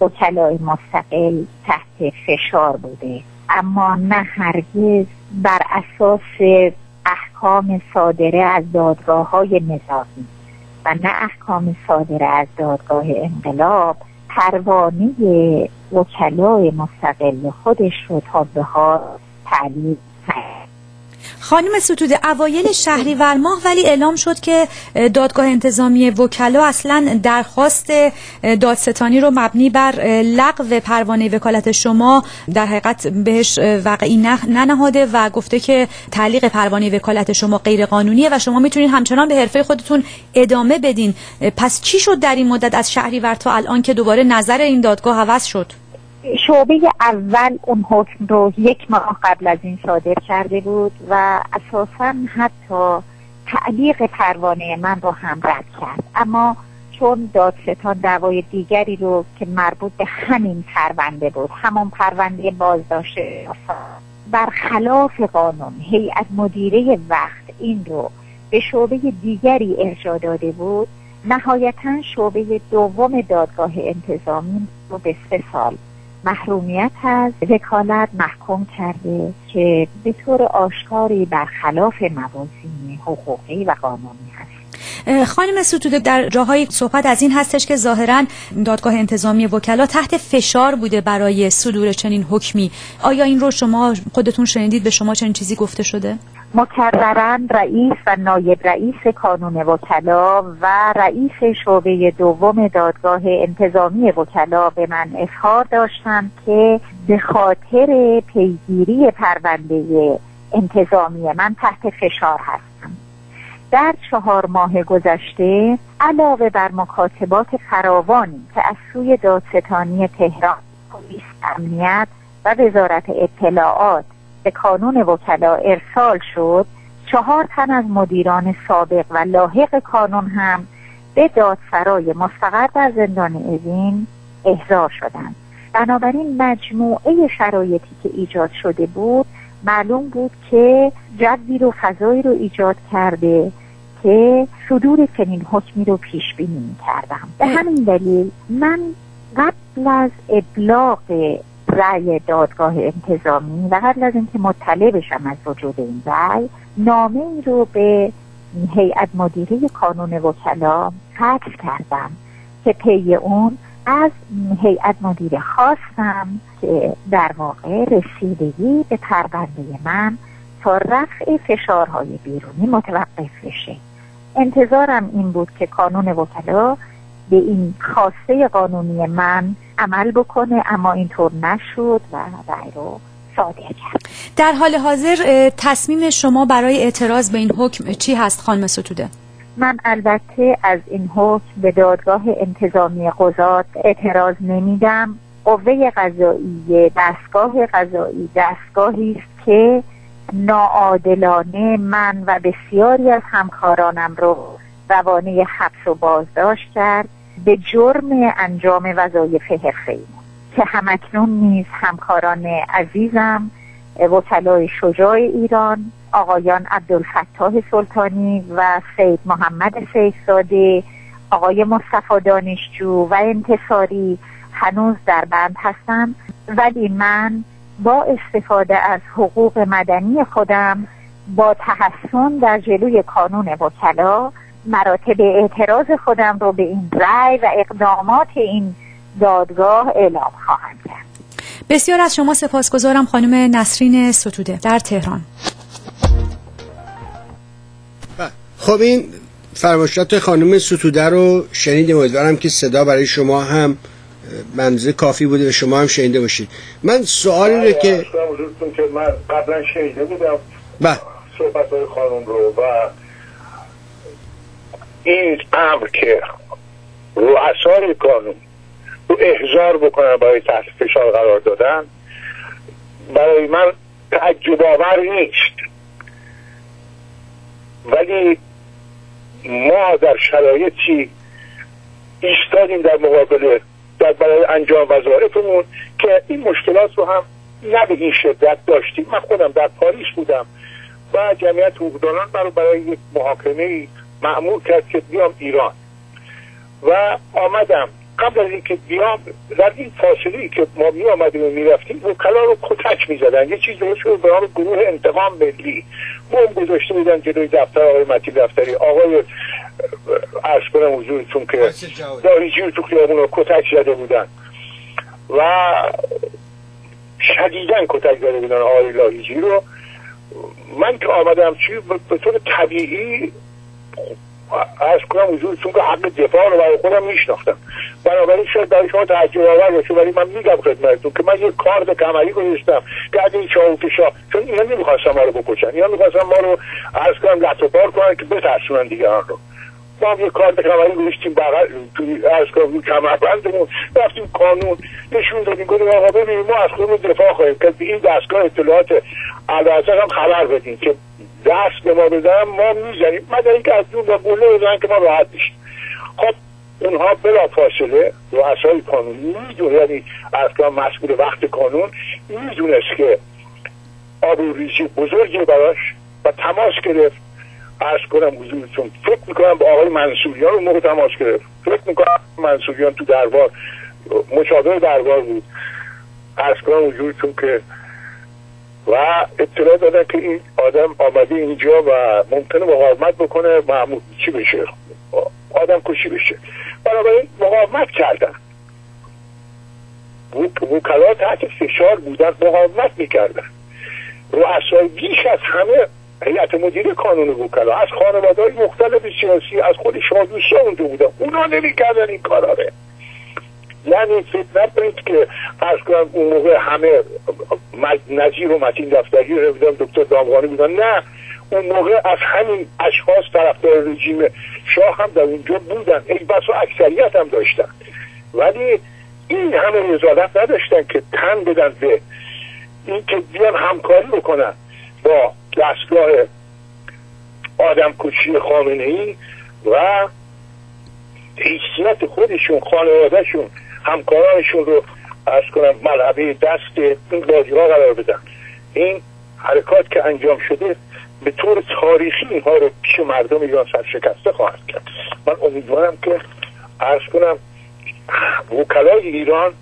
وکلای مستقل تحت فشار بوده. اما نه هرگز بر اساس احکام صادره از دادگاه های نظامی. و نه احکام صادره از دادگاه انقلاب پروانه وکلای مستقل خودش رو تا به حال تعلیق خانم ستوده اوایل شهریور ماه ولی اعلام شد که دادگاه انتظامی وکلا اصلا درخواست دادستانی رو مبنی بر لغو پروانه وکالت شما در حقیقت بهش واقعی ننهاده و گفته که تعلیق پروانه وکالت شما غیر قانونیه و شما می‌تونید همچنان به حرفه خودتون ادامه بدین. پس چی شد در این مدت از شهریور تا الان که دوباره نظر این دادگاه عوض شد؟ شعبه اول اون حکم رو یک ماه قبل از این صادر کرده بود و اساسا حتی تعلیق پروانه من رو هم رد کرد. اما چون دادستان دعوای دیگری رو که مربوط به همین پرونده بود همون پرونده بازداشت برخلاف قانون هیئت مدیره وقت این رو به شعبه دیگری ارجا داده بود. نهایتا شعبه دوم دادگاه انتظامی رو به سه سال محرومیت از وکالت محکوم کرده که به طور آشکاری برخلاف موازین حقوقی و قانونی هست. خانم ستوده در جاهای صحبت از این هستش که ظاهرا دادگاه انتظامی وکلا تحت فشار بوده برای صدور چنین حکمی. آیا این رو شما خودتون شنیدید؟ به شما چنین چیزی گفته شده؟ مکررا رئیس و نایب رئیس کانون وکلا و رئیس شعبه دوم دادگاه انتظامی وکلا به من اظهار داشتم که به خاطر پیگیری پرونده انتظامی من تحت فشار هستم. در چهار ماه گذشته علاوه بر مکاتبات فراوانی که از سوی دادستانی تهران پلیس امنیت و وزارت اطلاعات به کانون وکلا ارسال شد چهار تن از مدیران سابق و لاحق کانون هم به دادسرای مستقر در زندان اوین احضار شدند. بنابراین مجموعه شرایطی که ایجاد شده بود معلوم بود که جدی رو فضایی رو ایجاد کرده که صدور چنین حکمی رو پیش بینی کردم به همین دلیل من قبل از ابلاغ رأی دادگاه انتظامی و قبل از اینکه مطلع بشم از وجود این رأی نامه ای رو به هیئت مدیره کانون وکلا فکس کردم که پی اون از هیئت مدیره خواستم که در واقع رسیدگی به پرونده من تا رفع فشارهای بیرونی متوقف بشه. انتظارم این بود که کانون وکلا به این خواسته قانونی من عمل بکنه اما اینطور نشد و رأی رو صادر کرد. در حال حاضر تصمیم شما برای اعتراض به این حکم چی هست خانم ستوده؟ من البته از این حکم به دادگاه انتظامی قضات اعتراض نمیدم. قوه قضایی دستگاه قضایی دستگاهی است که ناعادلانه من و بسیاری از همکارانم رو روانه حبس و بازداشت کرد. به جرم انجام وظایف حرفه که همکنون نیز همکاران عزیزم وکلای شجاع ایران آقایان عبدالفتاح سلطانی و سید محمد سیدزاده آقای مصطفی دانشجو و انتصاری هنوز در بند هستم ولی من با استفاده از حقوق مدنی خودم با تحسن در جلوی کانون وکلا مراتب اعتراض خودم رو به این رأی و اقدامات این دادگاه اعلام خواهم کرد. بسیار از شما سپاسگزارم خانم نسرین ستوده در تهران. خب این فرمایشات خانم ستوده رو شنیدیم. امیدوارم که صدا برای شما هم منظر کافی بوده و شما هم شنیده باشید. من سوالی رو که که من قبلا شنیده بودم بله. صحبت های خانم رو و این امر که رؤسای کانون رو احضار بکنن برای تحت فشار قرار دادن برای من تعجب آور نیست. ولی ما در شرایطی ایستادیم در مقابل در برای انجام وظایفمون که این مشکلات رو هم نه به این شدت داشتیم. من خودم در پاریس بودم و جمعیت حقوقدانان برای برای یک محاکمه معمول کرد که بیام ایران. و آمدم. قبل از اینکه بیام در این فاصله ای که ما می آمدیم و می‌رفتیم وکلا رو کتک می‌زدن یه چیز درست شد به نام گروه انتقام ملی. بوم گذاشته بودن جلوی دفتر آقای متین دفتری. آقای ارز کنم حضورتون که داریجی رو تو خیابون رو کتک زده بودن. و شدیدن کتک زده بودن آقای لاهیجی رو. من که آمدم چی؟ به طور طبیعی از کنم حضورتون که حق دفاع رو برای خودم میشناختم. بنابراین شاید برای شما تعجب آور باشه ولی من میگم خدمتتون که من یه کارت کمری گذاشتم بعد این چاو کشا چون اینا نمی‌خواستم ما رو بکشن اینا می‌خواستم ما رو از کنم لطو پار کنن که بترسونن دیگران رو. ما هم یه کارت کمری گذاشتیم بغل از کنم کمربندمون رفتیم قانون نشون دادیم گفتیم آقا ببینیم ما از خودمون دفاع خواهیم که این دستگاه اطلاعات علاوه هم خبر بدیم که دست به ما بدن ما می‌زنیم. مگر اینکه از دور و گله بزنن که ما راحت میشیم خب اونها بلا فاصله رؤسای قانون می‌دونه یعنی اصلا مسئول وقت قانون می‌دونست که آبروریزی بزرگی براش و تماس گرفت. ارز کنم حضورتون فکر می‌کنم با آقای منصوریان رو موقع تماس گرفت. فکر می‌کنم منصوریان تو دربار مشابه دربار بود. ارز کنم حضورتون که و اطلاع دادن که این آدم آمده اینجا و ممکنه مقاومت بکنه معمول چی بشه؟ آدم کشی بشه. بنابراین مقاومت کردن. وکلا تحت فشار بودن مقاومت می‌کردن. رؤسای بیش از همه هیئت مدیره قانون وکلا از خانواده های مختلف سیاسی از خود شادوستا اونجا بودن اونا نمی‌کردن این کارا یعنی فکر نکنید که از کنم اون موقع همه نظیر و متین دفتری رو دکتر دامغانی بودن. نه اون موقع از همین اشخاص طرفدار رژیم شاه هم در اونجا بودن. ای بس و اکثریت هم داشتن. ولی این همه رضالت نداشتن که تن بدن به این که بیان همکاری بکنن با دستگاه آدم کشی خامنه ای و حیثیت خودشون خانوادهشون. همکارانشون رو از کنم ملعبه دست این بازی ها قرار بدن. این حرکات که انجام شده به طور تاریخی اینها رو پیش مردم ایران سرشکسته خواهد کرد. من امیدوارم که ارز کنم وکلای ایران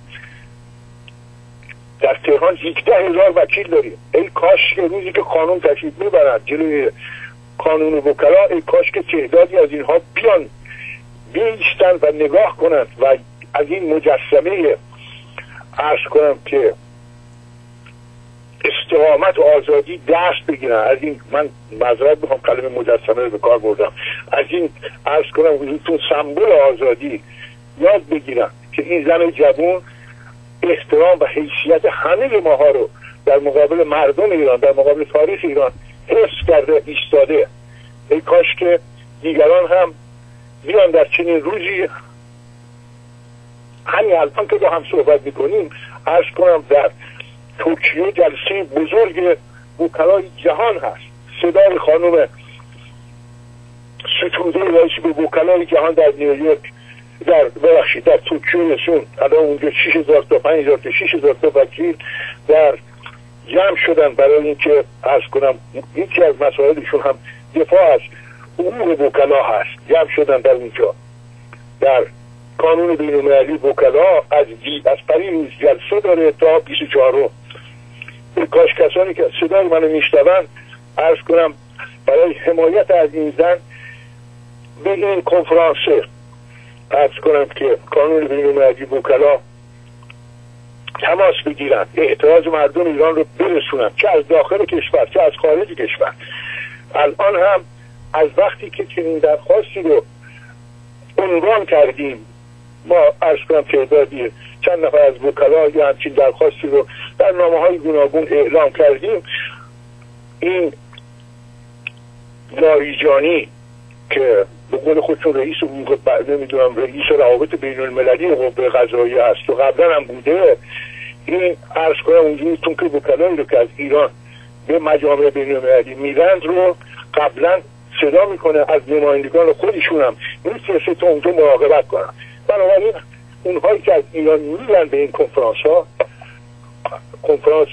در تهران یکده هزار وکیل داریم. ای کاش که روزی که قانون تشریف می‌برند جلوی قانون وکلا ای کاش که تعدادی از اینها بیان بیستن و نگاه کنند و از این مجسمه ارز کنم که استقامت و آزادی دست بگیرن. از این من مذرد بخوام کلمه مجسمه رو به کار بردم. از این ارز کنم حضورتون سمبل آزادی یاد بگیرن که این زن جوون احترام و حیثیت همه ماها رو در مقابل مردم ایران در مقابل تاریخ ایران حفظ کرده ایستاده. ای کاش که دیگران هم بیان در چنین روزی همین الان که با هم صحبت می‌کنیم عرض کنم در توکیو جلسه بزرگ وکلای جهان هست. صدای خانم ستوده رئیس به وکلای جهان در نیویورک در ببخشید در توکیو رسون الان اونجا 6000 تا 5000 تا 6000 تا وکیل در جمع شدن برای اینکه ارز کنم یکی از مسائلشون هم دفاع از حقوق وکلا هست. جمع شدن در اونجا. در قانون بین المللی وکلا از از روز جلسه داره تا 24 رو کاش کسانی که صدای منو میشنوند ارز کنم برای حمایت از این زن به این کنفرانس ارز کنم که قانون بین المللی وکلا تماس بگیرن اعتراض مردم ایران رو برسونن چه از داخل کشور چه از خارج کشور. الان هم از وقتی که چنین درخواستی رو عنوان کردیم ما ارز کنم تعدادی چند نفر از وکلا یا همچین درخواستی رو در نامه های گوناگون اعلام کردیم. این لاریجانی که به قول خودشون رئیس نمی‌دونم رئیس روابط بین المللی قوه قضایی هست و قبلا هم بوده. این ارز کنم اونجوریتون که وکلایی رو که از ایران به مجامع بین المللی میرند رو قبلا صدا می‌کنه از نمایندگان خودشون هم. می‌تونسته تا اونجا مراقبت کنن. بنابراین اونهایی که از ایران میرن به این کنفرانس ها کنفرانس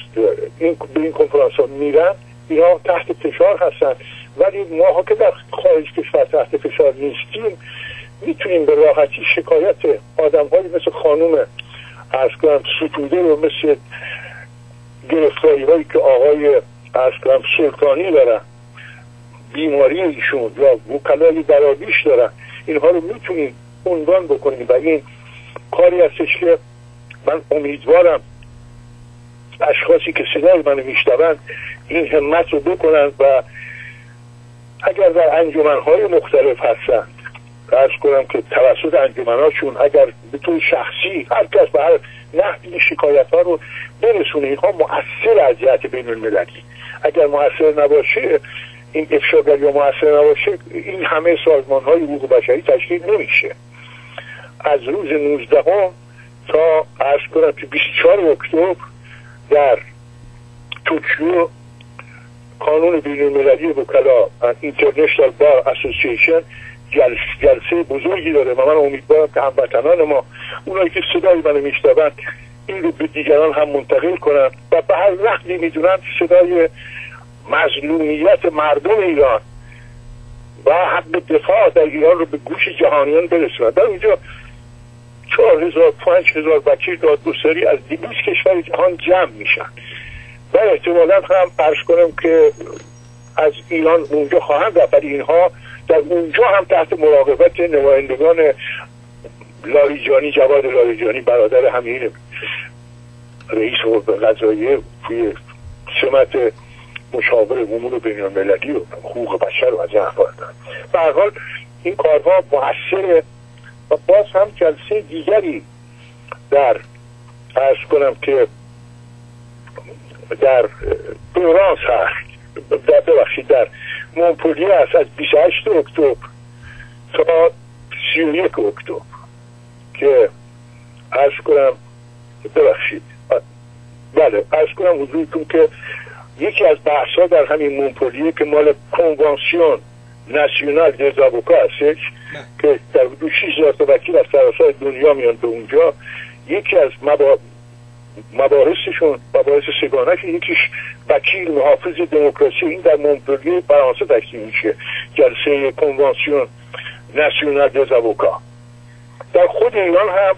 این به این کنفرانس ها میرن اینا تحت فشار هستن. ولی ما ها که در خارج کشور تحت فشار نیستیم می‌تونیم به راحتی شکایت آدم مثل خانوم ارز کنم ستوده رو مثل گرفتاری هایی که آقای ارز کنم سلطانی دارن بیماری ایشون یا وکلای درابیش دارن اینها رو می‌تونیم عنوان بکنیم و این کاری هستش که من امیدوارم اشخاصی که صدای منو میشنوند این همت رو بکنند و اگر در انجمنهای مختلف هستند ارز کنم که توسط انجمنهاشون اگر به طور شخصی هر کس به هر نحوی شکایت ها رو برسونه اینها مؤثر از جهت بین المللی اگر مؤثر نباشه این افشاگر یا مؤثر نباشه این همه سازمان های حقوق بشری تشکیل نمیشه. از روز 19 هم تا ارز کنم که 24 اکتبر در توکیو قانون بین المللی وکلا اینترنشنال بار اسوسییشن جلسه بزرگی داره و من امیدوارم که هموطنان ما اونایی که صدای منو میشنوند این رو به دیگران هم منتقل کنند و به هر نحوی می‌دونن صدای مظلومیت مردم ایران و حق دفاع در ایران رو به گوش جهانیان برسونن. در اونجا چهار هزار پنج هزار وکیل دادگستری از دیویس کشور جهان جمع میشن. و احتمالا هم پرش کنم که از ایران اونجا خواهند رفت اینها در اونجا هم تحت مراقبت نمایندگان لاریجانی جواد لاریجانی برادر همین رئیس قضاییه توی سمت مشاور امور بین المللی و حقوق بشر و از این حال این کارها موثره و باز هم جلسه دیگری در ارز کنم که در دوران هست در ببخشید در مونپولیه است از 28 اکتبر تا 31 اکتبر که ارز کنم ببخشید بله ارز کنم حضورتون که یکی از بحث در همین مونپولیه که مال کنوانسیون ناسیونال دزاوکا هستش که در حدود 6 تا وکیل از سراسر دنیا میان به اونجا. یکی از مبا... مباحثشون مباحث سگانش یکیش وکیل محافظ دموکراسی این در مونپلیه فرانسه تشکیل میشه جلسه کنوانسیون ناسیونال دزاوکا در خود ایران هم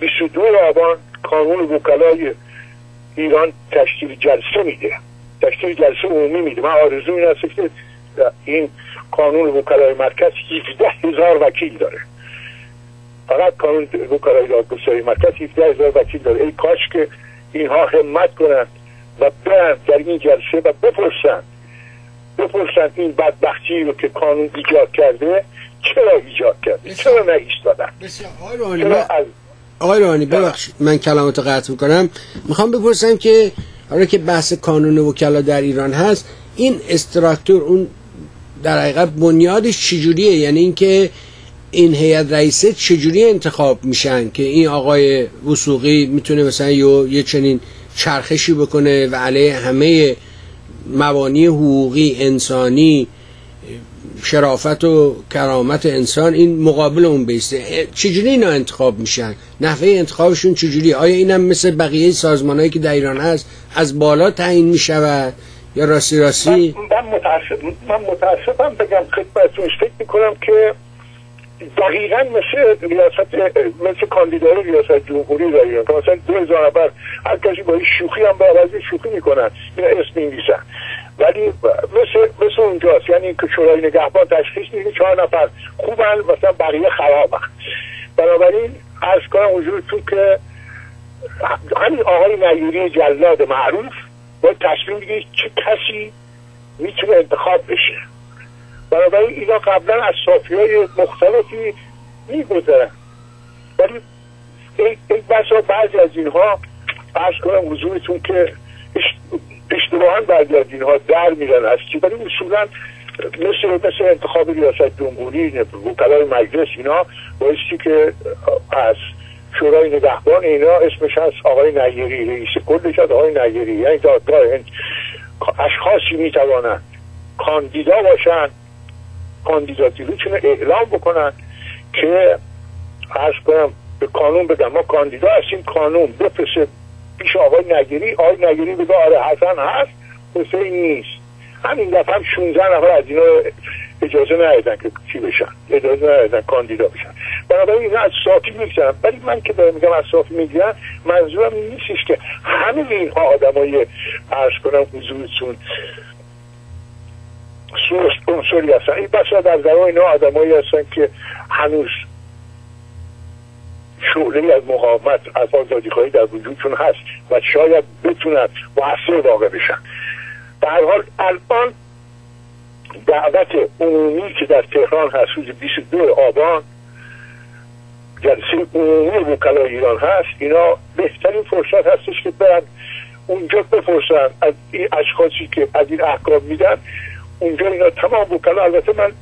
22 آبان کانون وکلای ایران تشکیل جلسه میده. تشکیل جلسه عمومی میده. من آرزو این است که این قانون وکلای مرکز 17 هزار وکیل داره. فقط قانون وکلای دادگستری مرکز 17 هزار وکیل داره. ای کاش که اینها همت کنند و برن در این جلسه و بپرسند بپرسند این بدبختی رو که قانون ایجاد کرده چرا ایجاد کرده؟ چرا نایستادن؟ آقای روحانی ببخشید من کلامات قطع می‌کنم. می‌خوام بپرسم که حالا که بحث کانون وکلا در ایران هست. این استراکتور اون در حقیقت بنیادش چجوریه؟ یعنی اینکه این هیئت رئیسه چجوری انتخاب میشن که این آقای وسوقی می‌تونه مثلا یه چنین چرخشی بکنه و علیه همه مبانی حقوقی انسانی شرافت و کرامت انسان این مقابل اون بیسته. چجوری اینا انتخاب میشن؟ نحوه انتخابشون چجوری آیا اینم مثل بقیه سازمانهایی که در ایران هست از بالا تعیین می‌شود؟ یا راستی راستی؟ من, متاسف من متاسفم بگم خدمتتون. فکر می‌کنم که دقیقا مثل ریاست مثل کاندیدای ریاست جمهوری در ایران مثلا دو هزار نفر هر کسی با شوخی هم به عوضی شوخی می‌کنن. این اسم میگیسن ولی مثل, مثل اونجاست. یعنی که شورای نگهبان تشخیص میده چهار نفر خوبن مثلا بقیه خرابن. بنابراین از کنم حضورتون که همین آقای نیوری جلاد معروف باید تصمیم بگیرید چه کسی می‌تونه انتخاب بشه. بنابراین اینا قبلا از صافی های مختلفی میگذرن. ولی یک بسا بعضی از اینها ارز کنم حضورتون که اشتباها بعضی از اینها در میرن از چی؟ ولی اصولا مثل مثل انتخاب ریاست جمهوری وکلای مجلس اینا بایستی که از شورای نگهبان اینا اسمش هست آقای نگیری رئیس کلش هست آقای نگیری یعنی دادگاه اشخاصی می‌توانند کاندیدا باشن کاندیداتی روشون اعلام بکنن که از کنم به قانون بگم ما کاندیدا هستیم قانون بفرسته پیش آقای نگیری آقای نگیری بگه آره حسن هست حسین نیست. همین دفعه هم 16 نفر از اینا اجازه ندادن که چی بشن اجازه ندادن کاندیدا بشن. بنابراین اینا از صافی میگذرن. ولی من که دارم میگم از صافی میگذرن منظورم نیستش که همه اینها آدمای ارز کنم حضورتون عنصری هستن. این بسا در ذرا اینا آدمایی هستن که هنوز شعله از مقاومت از آزادی خواهی در وجودشون هست و شاید بتونن مؤثر واقع بشن. در حال الان دعوت عمومی که در تهران هست روز 22 آبان جلسه عمومی وکلای ایران هست اینا بهترین فرصت هستش که برن اونجا بپرسن. از این اشخاصی که از این احکام میدن اونجا اینا تمام وکلا البته من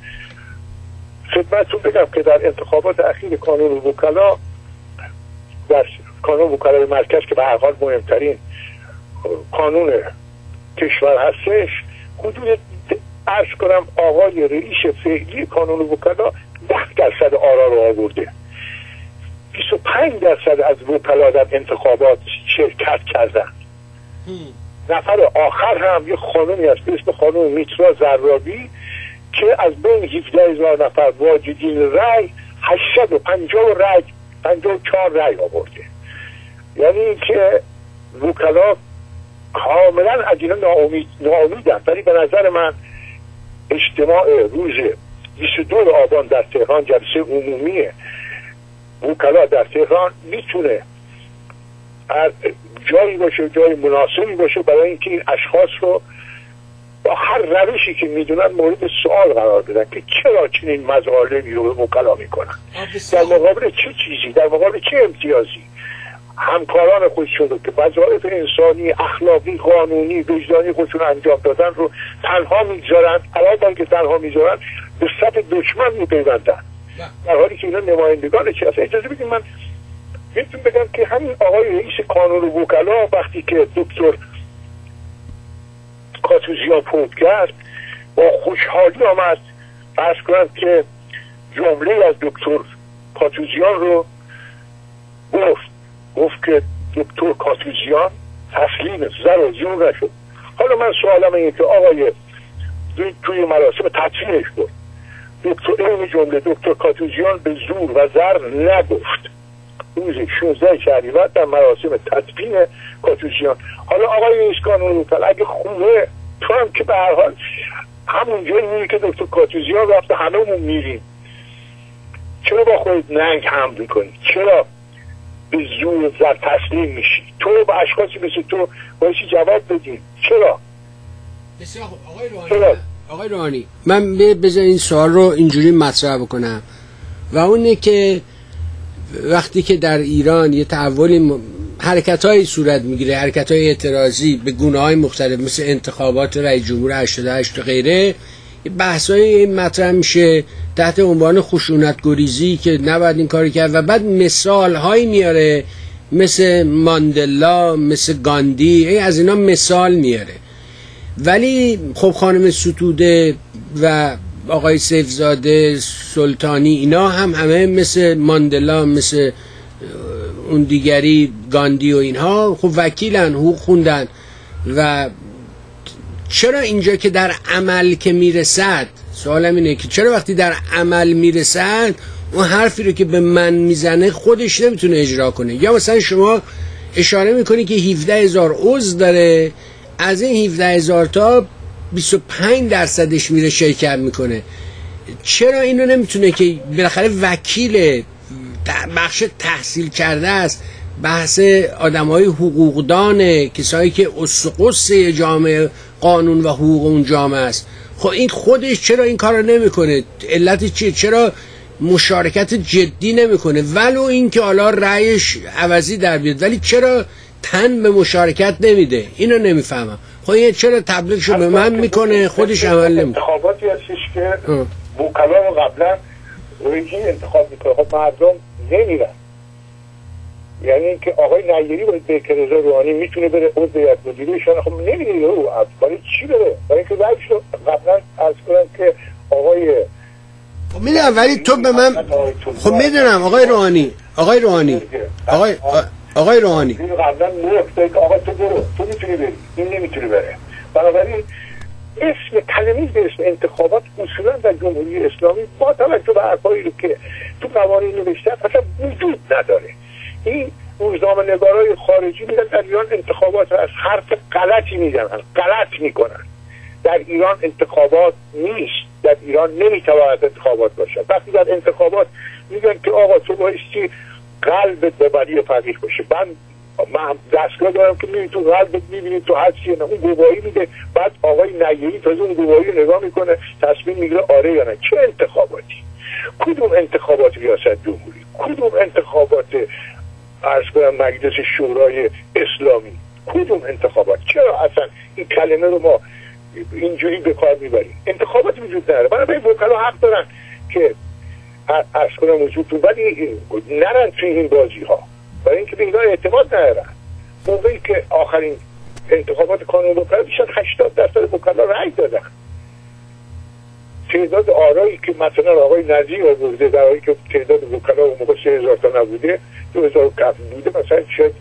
خدمتتون بگم که در انتخابات اخیر کانون وکلا در کانون وکلای مرکز که به هر حال مهمترین کانون کشور هستش حدود ارز کنم آقای رئیس فعلی کانون وکلا ده درصد آرا رو آورده. 25 درصد از وکلا در انتخابات شرکت کردن. نفر آخر هم یه خانومی هست به اسم خانم میترا زرابی که از بین 17 هزار نفر واجدین رای 850 رای 54 رای آورده. یعنی که وکلا کاملا از اینا ناامید ناامیدن. ولی به نظر من اجتماع روز 22 آبان در تهران جلسه عمومی وکلا در تهران می‌تونه جایی باشه جای مناسبی باشه برای اینکه این اشخاص رو با هر روشی که می‌دونن مورد سوال قرار بدن که چرا چنین مظالمی رو به وکلا می‌کنن در مقابل چه چیزی؟ در مقابل چه امتیازی؟ همکاران خودشون رو که وظایف انسانی اخلاقی قانونی وجدانی خودشون انجام دادن رو تنها می‌گذارن. علاوه که تنها می‌ذارن به صف دشمن میپیوندن. در حالی که اینا نمایندگان چی هست اجازه بدید من می‌تونم بگم که همین آقای رئیس کانون وکلا وقتی که دکتر کاتوزیان فوت کرد با خوشحالی آمد فرض کنم که جمله از دکتر کاتوزیان رو گفت. گفت که دکتر کاتوزیان تسلیم زر و زیون نشد. حالا من سوالم اینه که آقای توی مراسم تطفیلش بود. دکتر این جمله دکتر کاتوزیان به زور و زر نگفت. روز 16 شهریور در مراسم تدفین کاتوزیان حالا آقای رئیس قانون اگه خوبه تو هم که به هر حال همون جایی که دکتر کاتوزیان رفته هممون میریم. چرا با خودت ننگ هم می‌کنی؟ چرا به زور زر تسلیم میشی؟ تو با اشخاصی مثل تو بایشی جواب بدی. چرا؟ آقای روحانی آقای روحانی من بذار این سوال رو اینجوری مطرح بکنم و اونه که وقتی که در ایران یه تحولی. حرکت های صورت می‌گیره حرکت های اعتراضی به گونه های مختلف مثل انتخابات رئیس جمهور 88 و غیره بحث های مطرح میشه تحت عنوان خشونت گریزی که نباید این کاری کرد و بعد مثال هایی میاره مثل ماندلا مثل گاندی از اینا مثال میاره ولی خب خانم ستوده و آقای سیفزاده سلطانی اینا هم همه مثل ماندلا مثل اون دیگری گاندی و اینها خب وکیلن حقوق خوندن و چرا اینجا که در عمل که می‌رسد سوالم اینه که چرا وقتی در عمل می‌رسد اون حرفی رو که به من می‌زنه خودش نمی‌تونه اجرا کنه؟ یا مثلا شما اشاره می‌کنی که 17 هزار عضو داره از این 17 هزار تا 25 درصدش میره شرکت می‌کنه. چرا اینو نمی‌تونه که بالاخره وکیل بخش تحصیل کرده است؟ بحث آدم های حقوقدان کسایی که اسقص جامعه قانون و حقوق اون جامعه است. خب این خودش چرا این کار رو نمی‌کنه؟ علت چیه؟ چرا مشارکت جدی نمی‌کنه؟ ولو اینکه حالا رأیش عوضی در بیاد. ولی چرا تن به مشارکت نمیده. اینو نمی‌فهمم. خب این چرا تبلیغشو به من می‌کنه؟ خودش عمل نمی‌کنه انتخاباتی هستش که وکلا قبلا روی انتخاب می‌کنه. خب مردم نمیرن. یعنی اینکه آقای نیری باید به رضا روحانی می‌تونه بره عضو هیئت مدیرهشان خب نمیره او برای چی بره؟ برای اینکه رو قبلا عرض کنم که آقای خب می‌دونم ولی تو به من خب می‌دونم آقای روحانی آقای روحانی آقای آقای روحانی. قبلا مرد که آقا تو برو تو می‌تونی بری این نمی‌تونی بره. بنابراین اسم کلمه به اسم انتخابات اصولا در جمهوری اسلامی با توجه به حرفایی رو که تو قوانین نوشته اصلا وجود نداره. این روزنامه نگارای خارجی میگن در ایران انتخابات از حرف غلطی می‌زنن غلط می‌کنن. در ایران انتخابات نیست در ایران نمی‌تواند انتخابات باشد. وقتی در انتخابات میگن که آقا تو بایستی قلبت به ولی فقیه باشه. من من دستگاه دارم که می‌بینی تو قلبت می‌بینی تو هستی نه اون گواهی میده. بعد آقای نیهی تازه اون گواهی رو نگاه می‌کنه. تصمیم می‌گیره آره یا نه. چه انتخاباتی؟ کدوم انتخابات ریاست جمهوری؟ کدوم انتخابات ارز کنم مجلس شورای اسلامی؟ کدوم انتخابات؟ چرا اصلا این کلمه رو ما اینجوری به کار می‌بریم؟ انتخابات وجود نداره. برای وکلا حق دارن که ارز کنم وجود ولی نرن توی این بازی ها برای اینکه به اینا اعتماد ندارن. موقعی که آخرین انتخابات کانون وکلا بیشتر 80 درصد وکلا رأی دادن. تعداد آرایی که مثلا آقای نزی آورده در حالی که تعداد وکلا اون موقع سه هزار تا نبوده دو هزار کف بوده مثلا شاید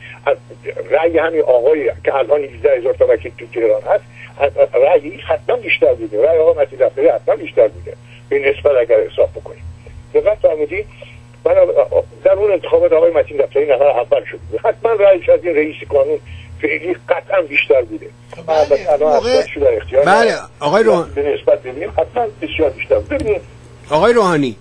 رأی همین آقای که الان 18 هزار تا وکیل تو تهران هست رأی حتما بیشتر بوده. رأی آقای مسیح حتما بیشتر بوده. به نسبت اگر حساب بکنیم. دقت فرمودید من در اون انتخابات آقای متین دفتری نفر اول شد. حتما رأیش از این رئیس قانون فعلی قطعا بیشتر بوده. بله, موقع... بله آقای روحانی به نسبت ببینیم حتما بسیار بیشتر ببینیم آقای روحانی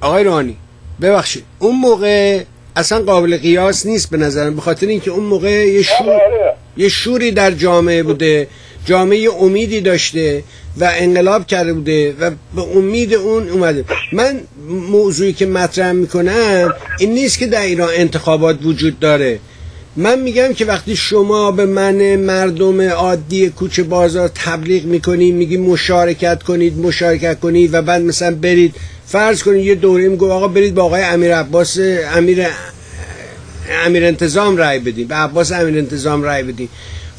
آقای روحانی ببخشید. اون موقع اصلا قابل قیاس نیست به نظرم به خاطر اینکه اون موقع یه شور آره. یه شوری در جامعه بوده جامعه امیدی داشته. و انقلاب کرده بوده و به امید اون اومده. من موضوعی که مطرح می‌کنم این نیست که در ایران انتخابات وجود داره. من میگم که وقتی شما به من مردم عادی کوچه بازار تبلیغ می‌کنید میگی مشارکت کنید مشارکت کنید و بعد مثلا برید فرض کنید یه دوره میگو آقا برید با آقای امیر عباس امیر امیر انتظام رای بدین. به عباس امیر انتظام رای بدین. خود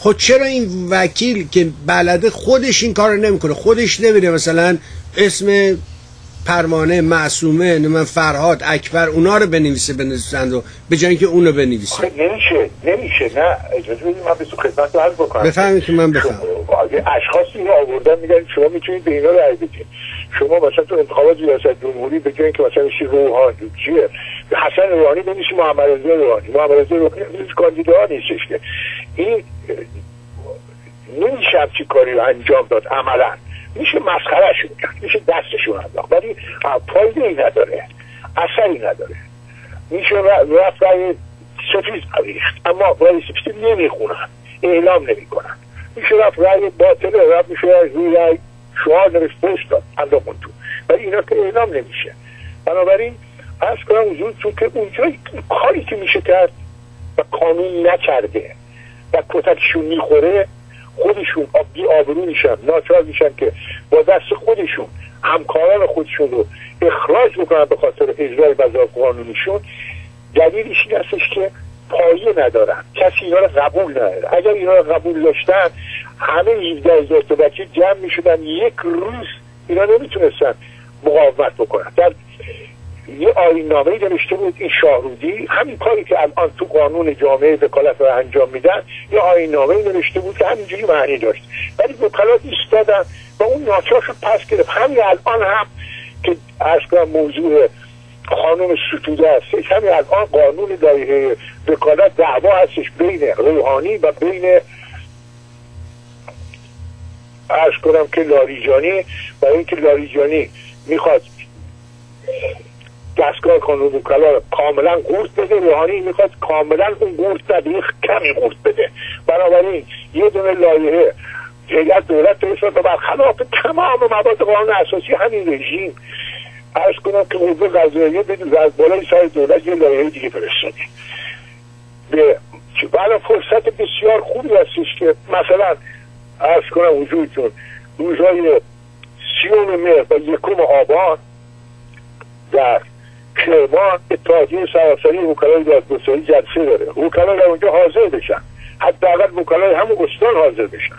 خب چرا این وکیل که بلده خودش این کار نمی‌کنه؟ خودش نمیره مثلا اسم پروانه معصومه من فرهاد اکبر اونا رو بنویسه بنویسند و به جایی که اونو بنویسه. نمیشه نمیشه نه. اجازه بدید من به تو خدمت عرض بکنم. بفهمید که من بفهم اشخاصی رو آوردن میگن شما می‌تونید به اینا رای بدید. شما مثلا تو انتخابات ریاست جمهوری به جایی که مثلا میشی روحانی چیه؟ حسن روحانی بنویسی محمد رضا روحانی. محمد رضا روحانی کاندیدا نیستش که. این نمیشه چی کاری رو انجام داد عملا. میشه مسخرهشون کرد میشه دستشون انداخت. ولی فایده ای نداره. اثری نداره. میشه رفت رای سفید ریخت. اما رای سفید نمی‌خونن. اعلام نمی‌کنن. میشه رفت رای باطله رفت میشه روی رای شعار نوشت پشت داد انداختون تو. ولی اینا که اعلام نمیشه. بنابراین از کنم تو که اونجا کاری که میشه کرد و قانون نکرده. و کتکشون می‌خوره خودشون بی آبرو میشن ناچار میشن که با دست خودشون همکاران خودشون رو اخراج بکنن به خاطر اجرای بزار قانونیشون. دلیلش این هستش که پایه ندارن کسی اینا رو قبول نداره. اگر اینا رو قبول داشتن همه 17 هزار تا بچه جمع می‌شدن یک روز اینا نمی‌تونستن مقاومت بکنن. در یه آین نامه نوشته بود این شاهرودی همین کاری که الان تو قانون جامعه وکالت رو انجام میدن یه آین نامه نوشته بود که همینجوری معنی داشت. ولی وکالات ایستادن و اون ناچار شد پس گرفت. همین الان هم که از موضوع خانم ستوده هستش همین الان قانون دایه وکالت دعوا هستش بین روحانی و بین ارز کنم که لاریجانی. برای اینکه لاریجانی می‌خواد دستگاه قانون وکلا کاملا قورت بده. روحانی می‌خواد کاملا اون قورت بده. کمی قورت بده. بنابراین یه دونه لایحه هیئت دولت فرستاد و برخلاف تمام مواد قانون اساسی همین رژیم. ارز کنم که حضور قضاییه بدون از بالای سر دولت یه لایحه دیگه فرستاده. به بلا فرصت بسیار خوبی هستش که مثلا ارز کنم وجودتون روزهای سیوم مهر و یکم آبان در کرمان اتحادیه سراسری وکلای دادگستری جلسه داره. وکلا در اونجا حاضر بشن. حداقل وکلای همون استان حاضر بشن.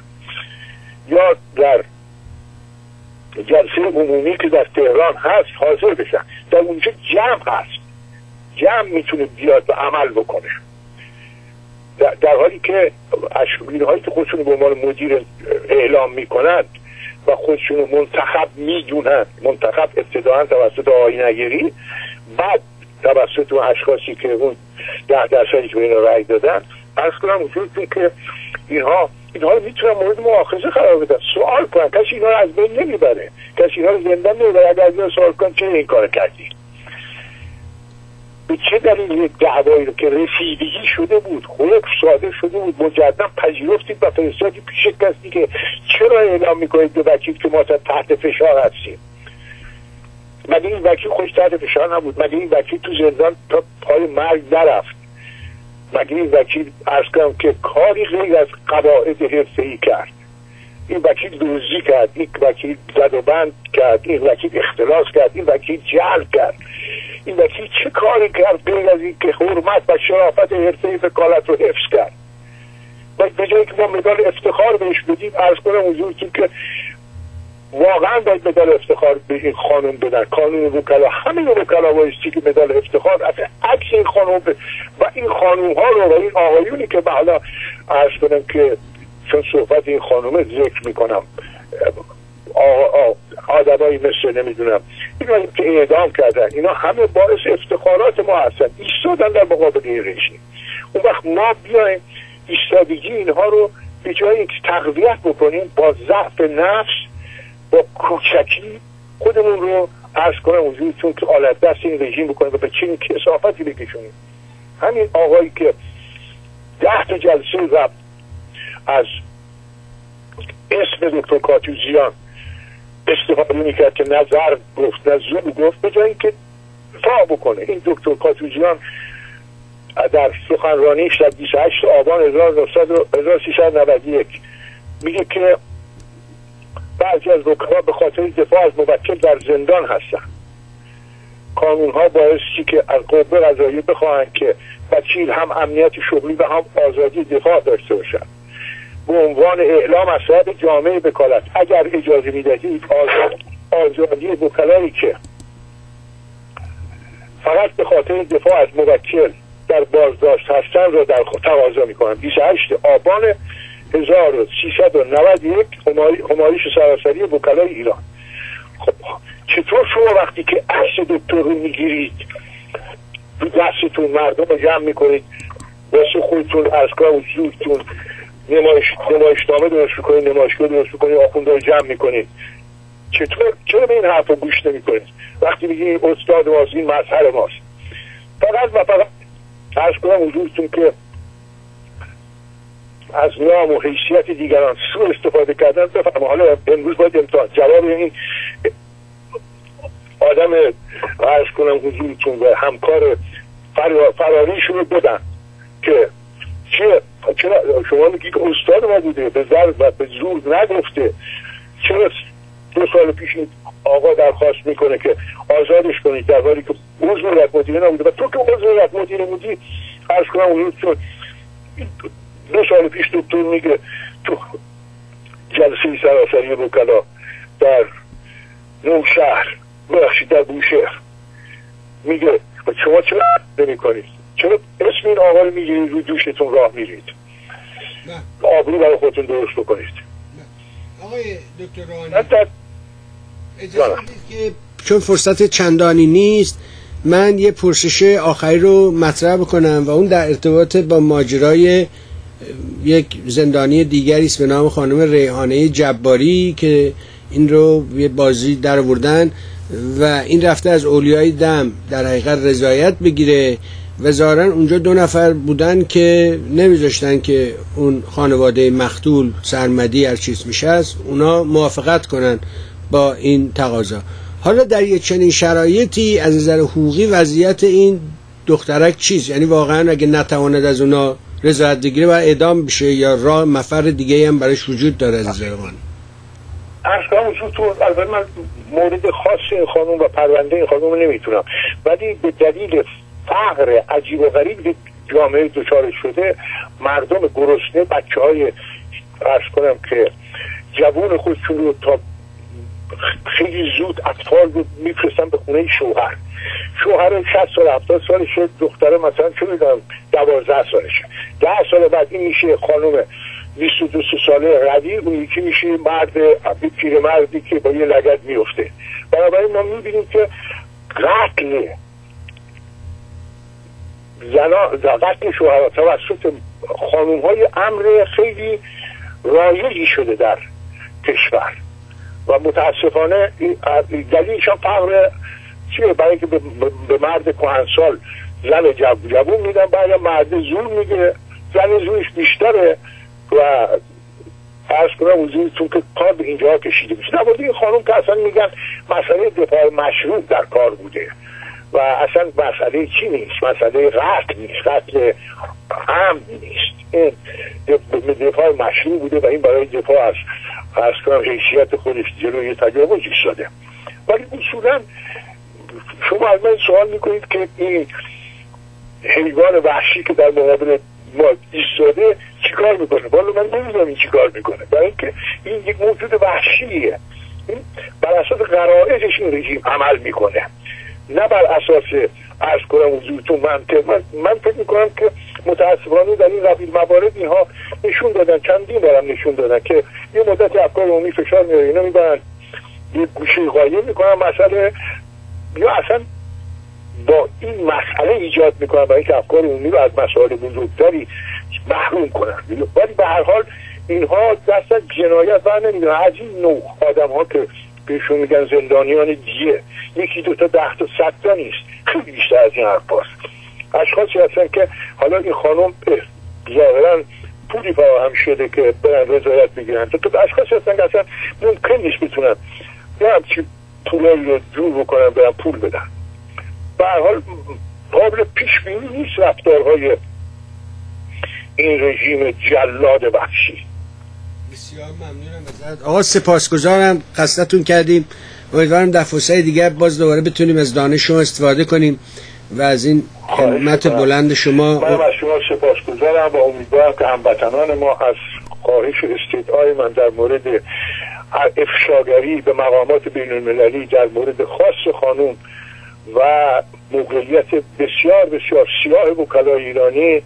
یا در جلسه عمومی که در تهران هست حاضر بشن. در اونجا جمع هست. جمع می‌تونه بیاد و عمل بکنه. در, حالی که اشکبین هایی که خودشون به عنوان مدیر اعلام می‌کنند و خودشون منتخب می‌دونند منتخب ابتداعا توسط آقای بعد توسط اون اشخاصی که اون ده درصدی که اینا رأی دادن ارز کنم وجود که اینها اینها رو می‌تونن مورد مؤاخذه قرار بدن. سوال کنن. کسی اینا رو از بین نمی‌بره. کسی اینا رو زندان نمی‌بره. اگر از سوال کن چه این کار کردی؟ به چه دلیل یک دعوایی رو که رسیدگی شده بود خود ساده شده بود مجدد پذیرفتید و فرستادی پیش کسی که چرا اعلام می‌کنید به وکیل که ما تحت فشار هستیم؟ مگه این وکیل خوش تحت فشار نبود؟ مگه این وکیل تو زندان تا پای مرگ نرفت؟ مگه این وکیل ارز کنم که کاری غیر از قواعد حرفه کرد؟ این وکیل دوزی کرد این وکیل زد و بند کرد این وکیل اختلاس کرد این وکیل جلب کرد. این وکیل چه کاری کرد غیر از این که حرمت و شرافت حرفه وکالت رو حفظ کرد؟ و به جایی که ما مدال افتخار بهش بدیم ارز کنم حضورتون که واقعا باید مدال افتخار به این خانم بدن. کانون وکلا همین وکلا بایستی که مدال افتخار اصلا عکس این خانم و این خانوم ها رو و این آقایونی که حالا ارز کنم که چون صحبت این خانومه ذکر می‌کنم آدمایی مثل نمی‌دونم اینا که اعدام کردن اینا همه باعث افتخارات ما هستن. ایستادن در مقابل این رژیم. اون وقت ما بیایم ایستادگی اینها رو به جای تقویت بکنیم با ضعف نفس با کوچکی خودمون رو عرض کنم چون که آلت دست این رژیم بکنیم و به چنین کسافتی بکشونیم. همین آقایی که ده تا جلسه رفت از اسم دکتر کاتوزیان استفاده می‌کرد که نظر گفت نه زور گفت به جایی که دفاع بکنه. این دکتر کاتوزیان در سخنرانیش در 28 آبان 1391 میگه که بعضی از وکلا به خاطر دفاع از موکل در زندان هستن. کانون ها باعثی که از قوه قضایی بخواهند که وکیل هم امنیت شغلی و هم آزادی دفاع داشته باشن به عنوان اعلام از صاحب جامعه بکالت اگر اجازه می‌دهید آزاد آزادی وکلایی که فقط به خاطر دفاع از موکل در بازداشت هستن را در تقاضا می‌کنن 28 آبان 1391 همایش سراسری وکلای ایران. خب چطور شما وقتی که عکس دکتر رو می‌گیرید دستتون مردم رو جمع می‌کنید واسه خودتون از کار و زورتون نمایش نمایشنامه درست می‌کنید نمایشگاه درست می‌کنید آخونده رو جمع می‌کنید. چطور چرا به این حرف رو گوش نمی‌کنید؟ وقتی میگی استاد ماست این مظهر ماست. فقط و فقط ارز کنم حضورتون که از نام و حیثیت دیگران سو استفاده کردن بفرم حالا امروز باید امتحان جواب این آدم ارز کنم حضورتون و همکار فراریشون رو بدن که چه چرا شما میگی که استاد ما بوده به ضرب و به زور نگفته. چرا دو سال پیش آقا درخواست می‌کنه که آزادش کنید در حالی که عضو رد مدیره نبوده؟ و تو که عضو رد مدیره بودی ارز کنم اون دو سال پیش دکتر میگه تو جلسه سراسری بکلا در نو شهر بخشید در بوشهر میگه شما چرا نمی کنید؟ چرا اسم این آقا رو می‌گیرید رو دوشتون راه میرید؟ آبرو برای خودتون درست بکنید. آقای دکتر روحانی اجازه که چون فرصت چندانی نیست من یه پرسش آخری رو مطرح بکنم و اون در ارتباط با ماجرای یک زندانی دیگری است به نام خانم ریحانه جباری که این رو یه بازی در آوردن و این رفته از اولیای دم در حقیقت رضایت بگیره. و ظاهرا اونجا دو نفر بودن که نمیذاشتن که اون خانواده مختول سرمدی هر چیز میشه است اونا موافقت کنن با این تقاضا. حالا در یک چنین شرایطی از نظر حقوقی وضعیت این دخترک چیز یعنی واقعا اگه نتواند از اونا رضایت بگیره و اعدام بشه یا راه مفر دیگه هم برایش وجود داره از نظر من؟ ارزگاه وجود تو البته من مورد خاص این خانوم و پرونده این خانوم نمی‌تونم. ولی به دلیل فقر عجیب و غریب جامعه دچار شده مردم گرسنه بچه های کنم که جوون خودشون رو تا خیلی زود اطفال رو میفرستن به خونه شوهر. شوهر 60 سال 70 سالشه دختر مثلا چه می‌دونم 12 سالشه. ده سال بعد این میشه خانم 22 ساله قوی اون یکی میشه مرد پیرمردی که با یه لگت میفته بنابراین ما می‌بینیم که قتل زنا قتل شوهر توسط خانوم های امر خیلی رایجی شده در کشور. و متاسفانه دلیلشان فقر چیه؟ برای اینکه به مرد کهنسال زن جوون میدن بعد مرد زور میگه زن زورش بیشتره و ارز کنم حضورتون که کار به اینجا کشیده میشه. نبوده این خانم که اصلا میگن مسئله دفاع مشروع در کار بوده و اصلا مسئله چی نیست؟ مسئله قتل نیست قتل هم نیست. این دفاع مشروع بوده و این برای دفاع از کنم حیثیت خودش جلوی تجاوز ایستاده ولی اصولا شما از من سوال می‌کنید که این حیوان وحشی که در مقابل ما ایستاده چیکار می‌کنه؟ والا من نمی‌دونم این چیکار می‌کنه. برای اینکه این یک موجود وحشیه. بر اساس قرائزش این رژیم عمل می‌کنه. نه بر اساس از کنم حضورتون منطق من, من فکر می‌کنم که متاسفانه در این قبیل موارد اینها نشون دادن چندین دارم نشون دادن که یه مدت افکار عمومی فشار میاره اینا می‌برن. یه گوشه قایم می‌کنن مسئله یا اصلا با این مسئله ایجاد می‌کنن برای اینکه افکار عمومی رو از مسائل بزرگتری محروم کنن. ولی به هر حال اینها دست از جنایت بر نمی‌دونن از این نوع آدم ها که بهشون میگن زندانیان دیگه یکی دو تا ده تا صد تا نیست. خیلی بیشتر از این حرف اشخاصی هستن که حالا این خانم ظاهرا پولی فراهم شده که برن رضایت بگیرن. تو اشخاصی هستن که اصلا ممکن نیست بتونن یه همچی پولایی رو جور بکنن برن پول بدن. به حال قابل پیش بینی نیست رفتارهای این رژیم جلاد بخشی بسیار ممنونم آقا سپاسگزارم. قصدتون کردیم. امیدوارم در فرصت دیگر باز دوباره بتونیم از دانش شما استفاده کنیم. و از این همت بلند شما من از شما سپاسگزارم و امیدوارم که هموطنان ما از خواهش استدعای من در مورد افشاگری به مقامات بین المللی در مورد خاص خانوم و موقعیت بسیار بسیار سیاه وکلای ایرانی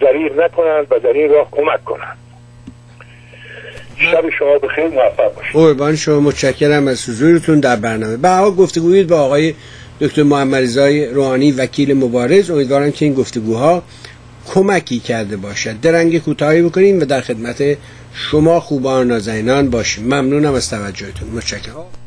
دریغ نکنند و در این راه کمک کنند. شب شما بخیر موفق باشید. قربان شما متشکرم از حضورتون در برنامه. به هوا گفتگوید با آقای دکتر محمد رضای روحانی وکیل مبارز. امیدوارم که این گفتگوها کمکی کرده باشد. درنگ کوتاهی بکنیم و در خدمت شما خوبان نازنینان باشیم. ممنونم از توجهتون. متشکرم.